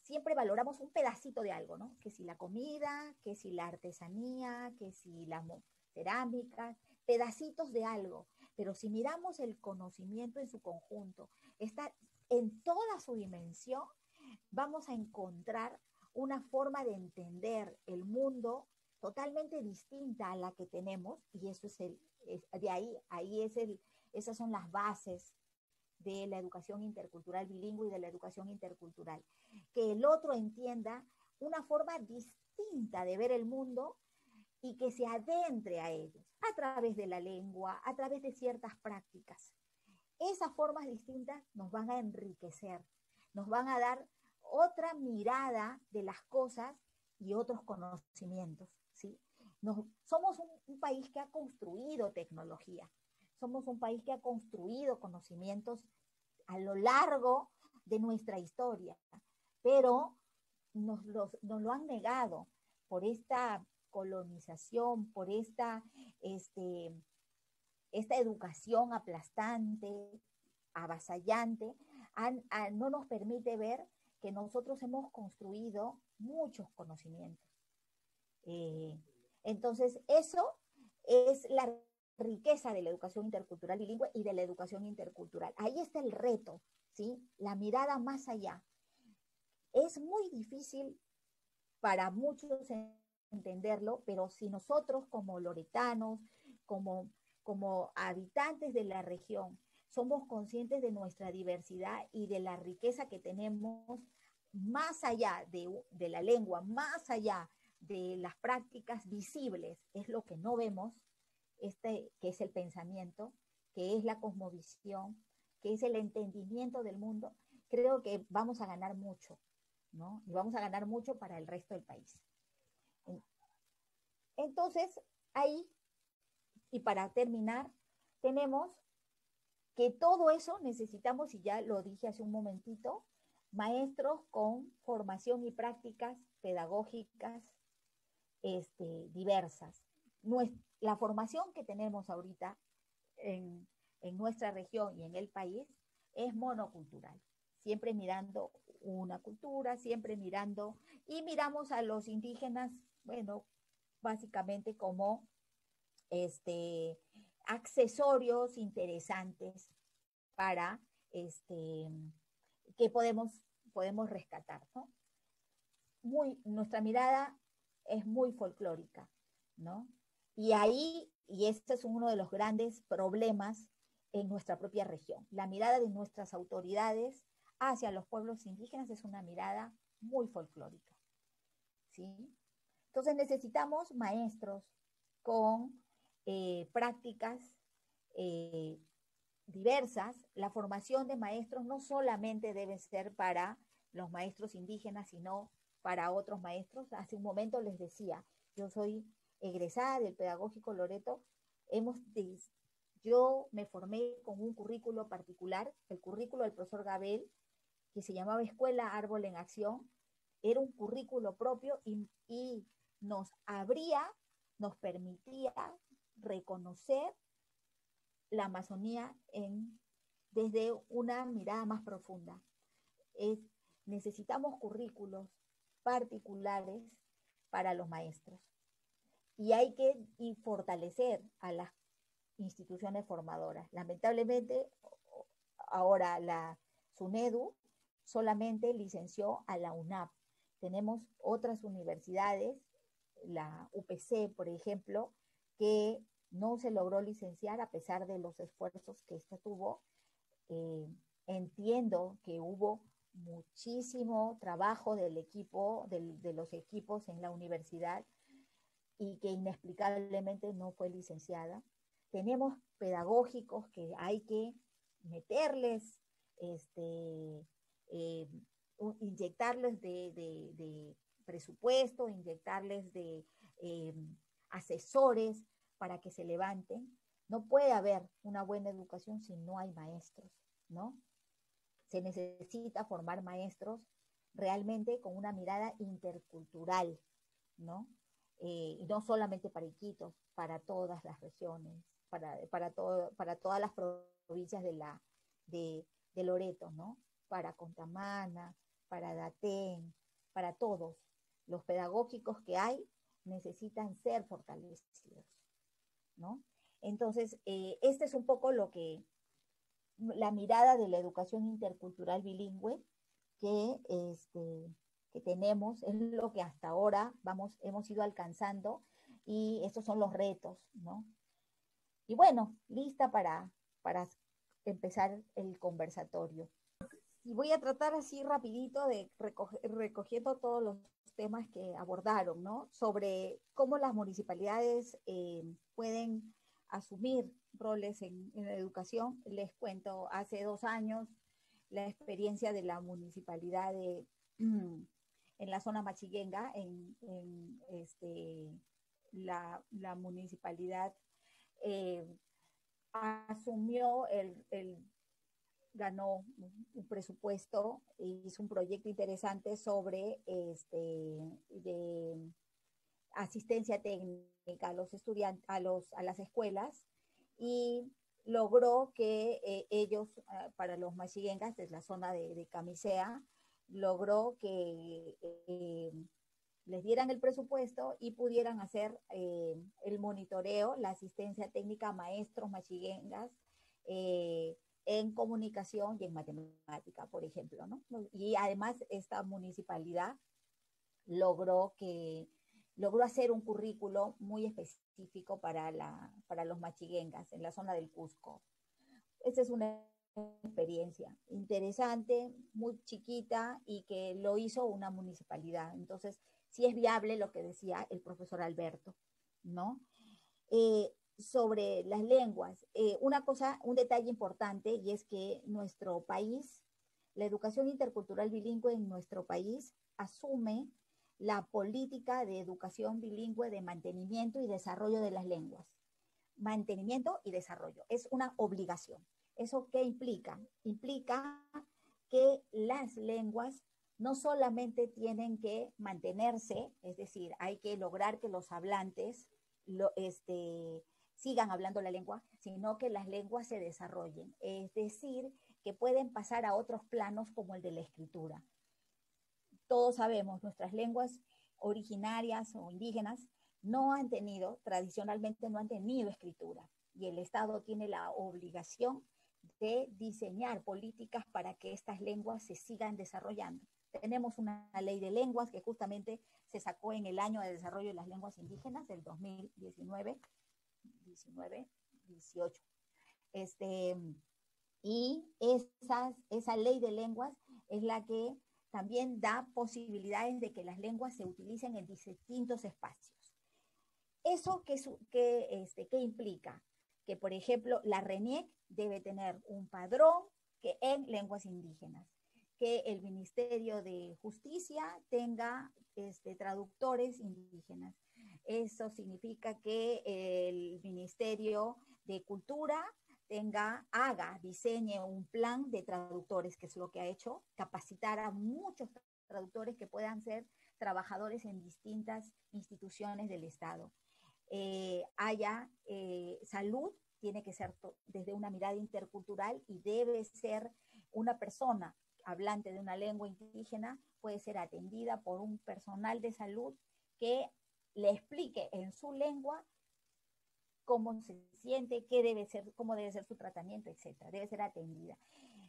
Siempre valoramos un pedacito de algo, ¿no? Que si la comida, que si la artesanía, que si la cerámica, pedacitos de algo. Pero si miramos el conocimiento en su conjunto, está en toda su dimensión, vamos a encontrar una forma de entender el mundo totalmente distinta a la que tenemos, y eso es el, de ahí, ahí es el, esas son las bases de la educación intercultural bilingüe y de la educación intercultural. Que el otro entienda una forma distinta de ver el mundo y que se adentre a ellos a través de la lengua, a través de ciertas prácticas. Esas formas distintas nos van a enriquecer, nos van a dar otra mirada de las cosas y otros conocimientos. ¿sí? somos un, país que ha construido tecnología, somos un país que ha construido conocimientos a lo largo de nuestra historia, pero nos, nos lo han negado por esta colonización, por esta, este, esta educación aplastante, avasallante, no nos permite ver que nosotros hemos construido muchos conocimientos. Eh, entonces, eso es la riqueza de la educación intercultural bilingüe y de la educación intercultural. Ahí está el reto, ¿sí? La mirada más allá. Es muy difícil para muchos entenderlo, pero si nosotros como loretanos, como, como habitantes de la región, somos conscientes de nuestra diversidad y de la riqueza que tenemos más allá de, de la lengua, más allá de las prácticas visibles, es lo que no vemos, este, que es el pensamiento, que es la cosmovisión, que es el entendimiento del mundo, creo que vamos a ganar mucho, ¿no? Y vamos a ganar mucho para el resto del país. Entonces, ahí, y para terminar, tenemos que todo eso necesitamos, y ya lo dije hace un momentito, maestros con formación y prácticas pedagógicas este, diversas. la formación que tenemos ahorita en, en nuestra región y en el país es monocultural, siempre mirando una cultura, siempre mirando, y miramos a los indígenas, bueno, básicamente como este, accesorios interesantes para este, que podemos, podemos rescatar. ¿no? Muy, nuestra mirada es muy folclórica, ¿no? Y ahí, y este es uno de los grandes problemas en nuestra propia región. La mirada de nuestras autoridades hacia los pueblos indígenas es una mirada muy folclórica. ¿sí? Entonces necesitamos maestros con eh, prácticas eh, diversas. La formación de maestros no solamente debe ser para los maestros indígenas, sino para otros maestros. Hace un momento les decía, yo soy egresada del Pedagógico Loreto. Hemos yo me formé con un currículo particular, el currículo del profesor Gabel, que se llamaba Escuela Árbol en Acción. Era un currículo propio y, nos abría, nos permitía reconocer la Amazonía en, desde una mirada más profunda. Es, necesitamos currículos particulares para los maestros y hay que fortalecer a las instituciones formadoras. Lamentablemente, ahora la SUNEDU solamente licenció a la UNAP. Tenemos otras universidades, la UPC, por ejemplo, que no se logró licenciar a pesar de los esfuerzos que ésta tuvo. Eh, entiendo que hubo muchísimo trabajo del equipo, de los equipos en la universidad y que inexplicablemente no fue licenciada. Tenemos pedagógicos que hay que meterles, este, eh, inyectarles de, presupuesto, inyectarles de eh, asesores para que se levanten. No puede haber una buena educación si no hay maestros, ¿no? Se necesita formar maestros realmente con una mirada intercultural, ¿no? Eh, y no solamente para Iquitos, para todas las regiones, para, para, todo, para todas las provincias de, la, de, de Loreto, ¿no? Para Contamana, para Datén, para todos. Los pedagógicos que hay necesitan ser fortalecidos. ¿no? Entonces, eh, este es un poco lo que, la mirada de la educación intercultural bilingüe que, este, que tenemos, es lo que hasta ahora vamos, hemos ido alcanzando y estos son los retos, ¿no? Y bueno, lista para, para empezar el conversatorio. Y voy a tratar así rapidito de recoger, recogiendo todos los temas que abordaron, ¿no? Sobre cómo las municipalidades eh, pueden asumir roles en, la educación. Les cuento, hace dos años la experiencia de la municipalidad de, en la zona machiguenga, en, en este, la, la, municipalidad eh, asumió el, el, ganó un presupuesto y hizo un proyecto interesante sobre este, de asistencia técnica a los estudiantes, a, los, a las escuelas y logró que eh, ellos, uh, para los machiguengas de la zona de, Camisea, logró que eh, les dieran el presupuesto y pudieran hacer el monitoreo, la asistencia técnica a maestros machiguengas eh, en comunicación y en matemática, por ejemplo. ¿no? Y además esta municipalidad logró que logró hacer un currículo muy específico para, la, para los machiguengas en la zona del Cusco. Esa es una experiencia interesante, muy chiquita y que lo hizo una municipalidad. Entonces, sí es viable lo que decía el profesor Alberto, ¿no? Eh, sobre las lenguas, eh, una cosa, un detalle importante y es que nuestro país, la educación intercultural bilingüe en nuestro país asume la política de educación bilingüe de mantenimiento y desarrollo de las lenguas. Mantenimiento y desarrollo. Es una obligación. ¿Eso qué implica? Implica que las lenguas no solamente tienen que mantenerse, es decir, hay que lograr que los hablantes lo, este, sigan hablando la lengua, sino que las lenguas se desarrollen. Es decir, que pueden pasar a otros planos como el de la escritura todos sabemos, nuestras lenguas originarias o indígenas no han tenido, tradicionalmente no han tenido escritura y el Estado tiene la obligación de diseñar políticas para que estas lenguas se sigan desarrollando. Tenemos una ley de lenguas que justamente se sacó en el año de desarrollo de las lenguas indígenas del 2019, 19, 18. Este, y esas, esa ley de lenguas es la que también da posibilidades de que las lenguas se utilicen en distintos espacios. ¿Eso qué, qué, este, qué implica? Que, por ejemplo, la RENIEC debe tener un padrón que en lenguas indígenas, que el Ministerio de Justicia tenga este, traductores indígenas. Eso significa que el Ministerio de Cultura tenga, haga, diseñe un plan de traductores, que es lo que ha hecho, capacitar a muchos traductores que puedan ser trabajadores en distintas instituciones del Estado. Eh, haya eh, salud, tiene que ser desde una mirada intercultural y debe ser una persona hablante de una lengua indígena, puede ser atendida por un personal de salud que le explique en su lengua cómo se siente, qué debe ser, cómo debe ser su tratamiento, etcétera. Debe ser atendida.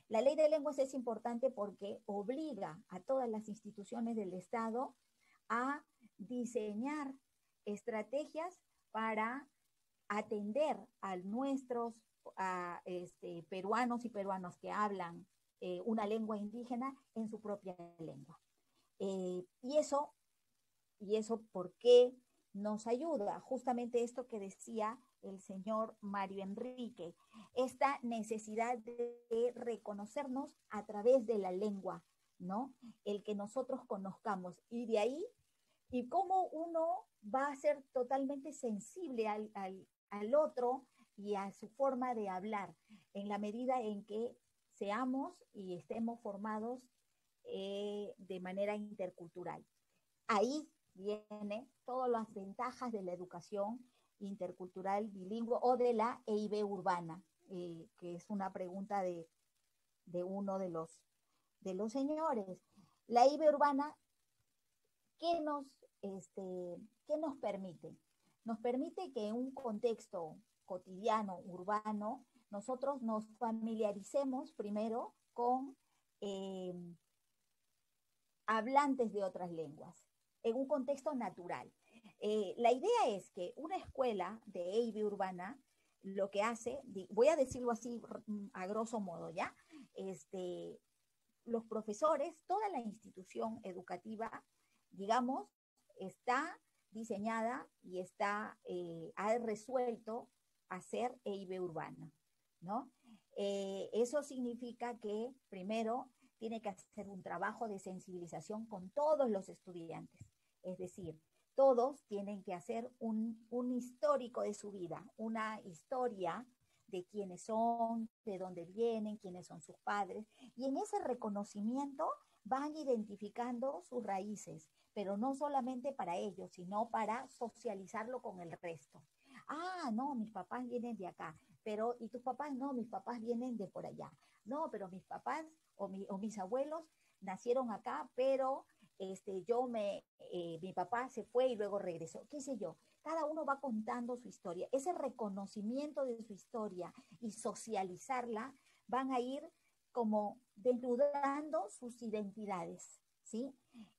La ley de lenguas es importante porque obliga a todas las instituciones del Estado a diseñar estrategias para atender a nuestros este, peruanos y peruanos que hablan eh, una lengua indígena en su propia lengua. Eh, y eso, y eso, ¿por qué nos ayuda? Justamente esto que decía el señor Mario Enrique, esta necesidad de reconocernos a través de la lengua, ¿no? El que nosotros conozcamos. Y de ahí, y cómo uno va a ser totalmente sensible al, al, al otro y a su forma de hablar, en la medida en que seamos y estemos formados eh, de manera intercultural. Ahí viene todas las ventajas de la educación intercultural bilingüe o de la EIB urbana, eh, que es una pregunta de, de uno de los, de los señores. La EIB urbana, ¿qué nos, este, ¿qué nos permite? Nos permite que en un contexto cotidiano, urbano, nosotros nos familiaricemos primero con, eh, hablantes de otras lenguas, en un contexto natural. Eh, la idea es que una escuela de EIB urbana lo que hace, voy a decirlo así a grosso modo, ¿ya? Este, los profesores, toda la institución educativa, digamos, está diseñada y está, eh, ha resuelto hacer EIB urbana, ¿no? Eh, eso significa que primero tiene que hacer un trabajo de sensibilización con todos los estudiantes, es decir, todos tienen que hacer un, un histórico de su vida, una historia de quiénes son, de dónde vienen, quiénes son sus padres, y en ese reconocimiento van identificando sus raíces, pero no solamente para ellos, sino para socializarlo con el resto. Ah, no, mis papás vienen de acá, pero ¿y tus papás? No, mis papás vienen de por allá. No, pero mis papás o, o mis abuelos nacieron acá, pero este, yo me, eh, mi papá se fue y luego regresó, qué sé yo. Cada uno va contando su historia. Ese reconocimiento de su historia y socializarla van a ir como desnudando sus identidades, ¿sí?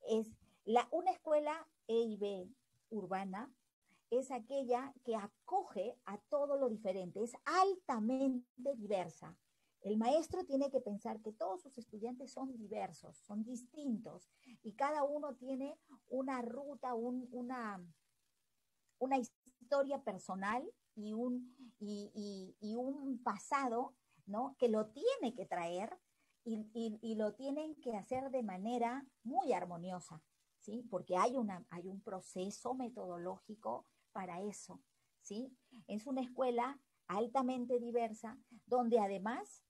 Es la, una escuela EIB urbana es aquella que acoge a todo lo diferente, es altamente diversa. El maestro tiene que pensar que todos sus estudiantes son diversos, son distintos y cada uno tiene una ruta, una, una historia personal y un, y, un pasado ¿no? que lo tiene que traer y, lo tienen que hacer de manera muy armoniosa, ¿sí? porque hay, una, hay un proceso metodológico para eso. ¿sí? Es una escuela altamente diversa, donde además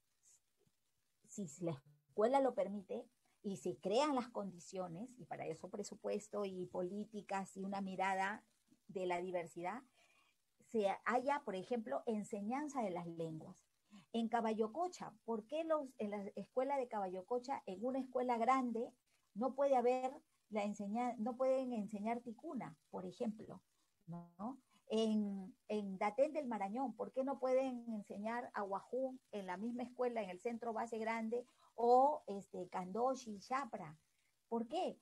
si la escuela lo permite y se crean las condiciones, y para eso presupuesto y políticas y una mirada de la diversidad, se haya, por ejemplo, enseñanza de las lenguas. En Caballococha, ¿por qué los, en la escuela de Caballococha, en una escuela grande, no puede haber la enseñanza, no pueden enseñar ticuna, por ejemplo, ¿no? En, en del Marañón? ¿Por qué no pueden enseñar a Wahoo en la misma escuela, en el centro base grande, o este, Kandoshi, Chapra? ¿Por qué?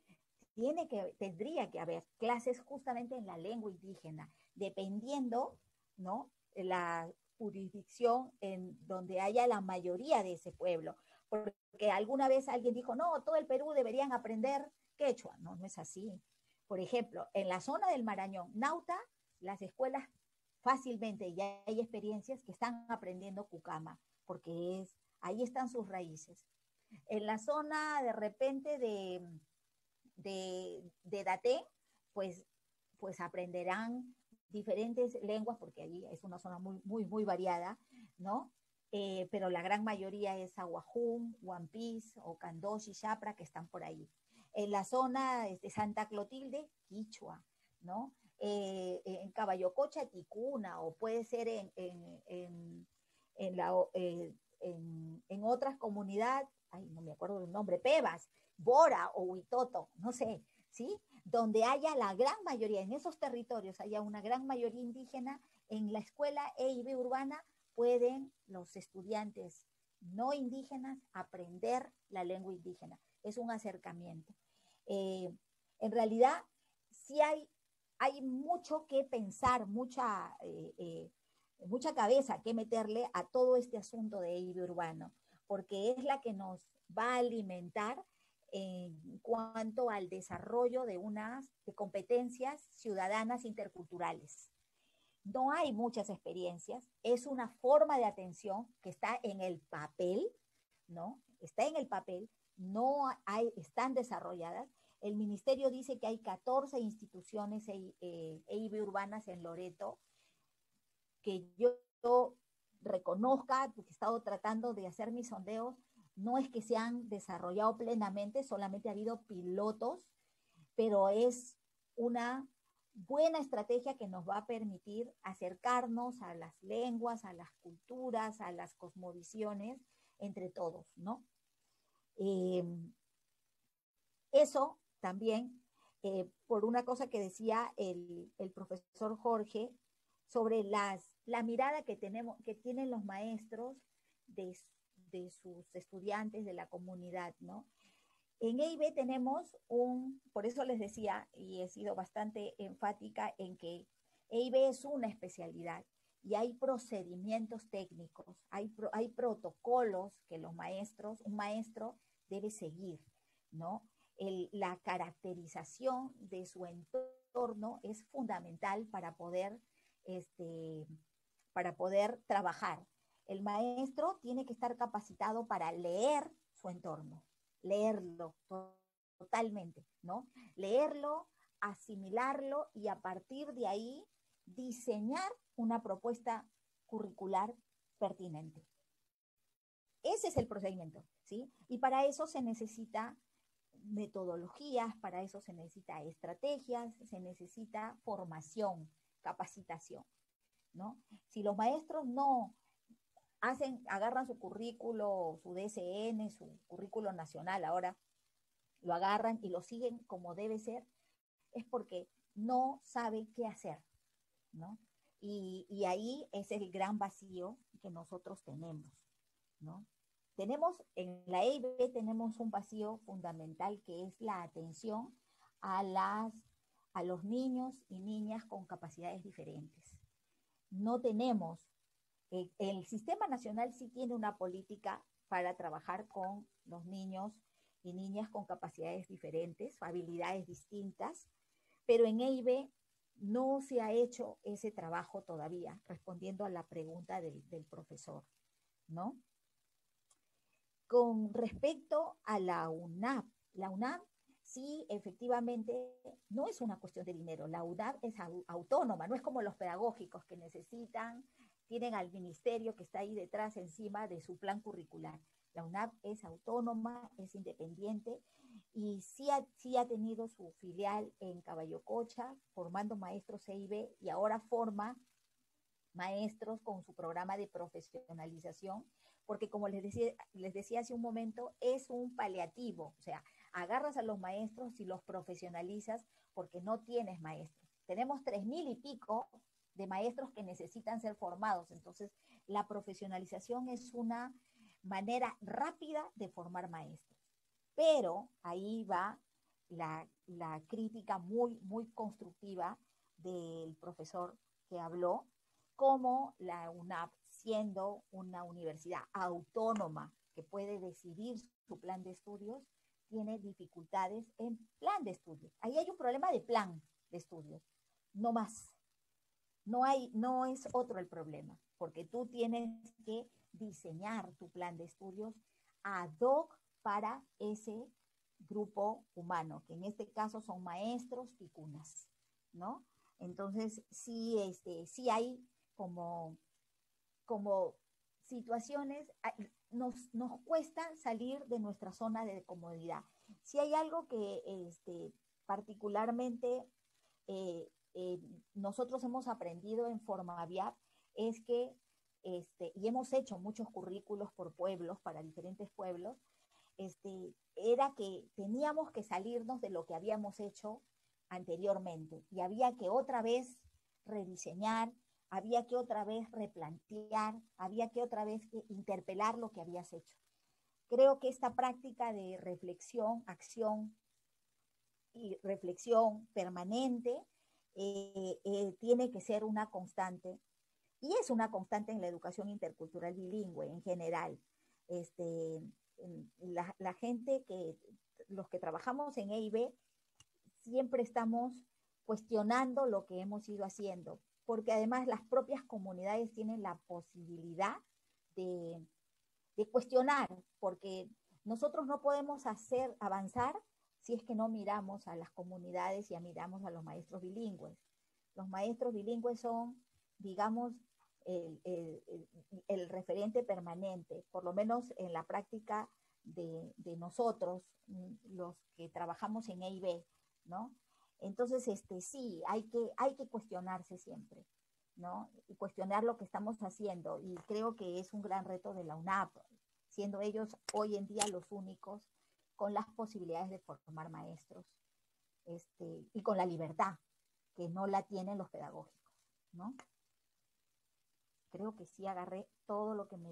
Tiene que, tendría que haber clases justamente en la lengua indígena, dependiendo, ¿no? La jurisdicción en donde haya la mayoría de ese pueblo. Porque alguna vez alguien dijo, no, todo el Perú deberían aprender quechua. No, no es así. Por ejemplo, en la zona del Marañón, Nauta las escuelas fácilmente ya hay experiencias que están aprendiendo Cucama, porque es, ahí están sus raíces. En la zona de repente de, de, de Daté, pues, pues aprenderán diferentes lenguas, porque ahí es una zona muy, muy, muy variada, ¿no? Eh, pero la gran mayoría es Aguajún, Piece o Candoshi, Chapra, que están por ahí. En la zona de Santa Clotilde, Quichua, ¿no? Eh, en Caballococha, Ticuna, o puede ser en, en, en, la, eh, en, otras comunidades, ay, no me acuerdo del nombre, Pebas, Bora o Huitoto, no sé, ¿sí? Donde haya la gran mayoría, en esos territorios haya una gran mayoría indígena, en la escuela EIB urbana pueden los estudiantes no indígenas aprender la lengua indígena. Es un acercamiento. Eh, en realidad, sí hay hay mucho que pensar, mucha, eh, eh, mucha cabeza que meterle a todo este asunto de EIB urbano, porque es la que nos va a alimentar en cuanto al desarrollo de unas competencias ciudadanas interculturales. No hay muchas experiencias, es una forma de atención que está en el papel, ¿no? Está en el papel, no hay, están desarrolladas, el ministerio dice que hay 14 instituciones EIB e, e urbanas en Loreto, que yo, reconozca, porque he estado tratando de hacer mis sondeos, no es que se han desarrollado plenamente, solamente ha habido pilotos, pero es una buena estrategia que nos va a permitir acercarnos a las lenguas, a las culturas, a las cosmovisiones entre todos, ¿no? Eh, eso también eh, por una cosa que decía el, profesor Jorge sobre las, la mirada que, tenemos, que tienen los maestros de, sus estudiantes, de la comunidad, ¿no? En EIB tenemos un, por eso les decía, y he sido bastante enfática en que EIB es una especialidad y hay procedimientos técnicos, hay, hay protocolos que los maestros, un maestro debe seguir, ¿no? La caracterización de su entorno es fundamental para poder, este, para poder trabajar. El maestro tiene que estar capacitado para leer su entorno, leerlo totalmente, ¿no? Leerlo, asimilarlo y a partir de ahí diseñar una propuesta curricular pertinente. Ese es el procedimiento, ¿sí? Y para eso se necesita metodologías, para eso se necesita estrategias, se necesita formación, capacitación, ¿no? Si los maestros no hacen, agarran su currículo, su DSN, su currículo nacional ahora, lo agarran y lo siguen como debe ser, es porque no saben qué hacer, ¿no? Y, y ahí es el gran vacío que nosotros tenemos, ¿no? Tenemos, en la EIB tenemos un vacío fundamental que es la atención a, las, a los niños y niñas con capacidades diferentes. No tenemos, el, el Sistema Nacional sí tiene una política para trabajar con los niños y niñas con capacidades diferentes, habilidades distintas, pero en EIB no se ha hecho ese trabajo todavía, respondiendo a la pregunta del, del profesor, ¿no? Con respecto a la UNAP, la UNAP sí, efectivamente, no es una cuestión de dinero. La UNAP es autónoma, no es como los pedagógicos que necesitan, tienen al ministerio que está ahí detrás, encima de su plan curricular. La UNAP es autónoma, es independiente y sí ha, sí ha tenido su filial en Caballococha, formando maestros CIB y ahora forma maestros con su programa de profesionalización porque como les decía, les decía hace un momento, es un paliativo, o sea, agarras a los maestros y los profesionalizas porque no tienes maestros. Tenemos tres mil y pico de maestros que necesitan ser formados, entonces la profesionalización es una manera rápida de formar maestros. Pero ahí va la, la crítica muy, muy constructiva del profesor que habló, como la UNAP siendo una universidad autónoma que puede decidir su plan de estudios, tiene dificultades en plan de estudios. Ahí hay un problema de plan de estudios, no más. No, hay, no es otro el problema, porque tú tienes que diseñar tu plan de estudios ad hoc para ese grupo humano, que en este caso son maestros y cunas, ¿no? Entonces, sí, este, sí hay como como situaciones, nos, nos cuesta salir de nuestra zona de comodidad. Si hay algo que este, particularmente eh, eh, nosotros hemos aprendido en Formaviap es que, este, y hemos hecho muchos currículos por pueblos, para diferentes pueblos, este, era que teníamos que salirnos de lo que habíamos hecho anteriormente y había que otra vez rediseñar, había que otra vez replantear, había que otra vez interpelar lo que habías hecho. Creo que esta práctica de reflexión, acción y reflexión permanente eh, eh, tiene que ser una constante y es una constante en la educación intercultural bilingüe en general. Este, la, la gente que, los que trabajamos en EIB, siempre estamos cuestionando lo que hemos ido haciendo, porque además las propias comunidades tienen la posibilidad de, cuestionar, porque nosotros no podemos hacer avanzar si es que no miramos a las comunidades y miramos a los maestros bilingües. Los maestros bilingües son, digamos, el, referente permanente, por lo menos en la práctica de, de, nosotros, los que trabajamos en EIB, ¿no? Entonces, este, sí, hay que, hay que cuestionarse siempre, ¿no? Y cuestionar lo que estamos haciendo. Y creo que es un gran reto de la UNAP, siendo ellos hoy en día los únicos con las posibilidades de formar maestros este, y con la libertad que no la tienen los pedagógicos, ¿no? Creo que sí agarré todo lo que me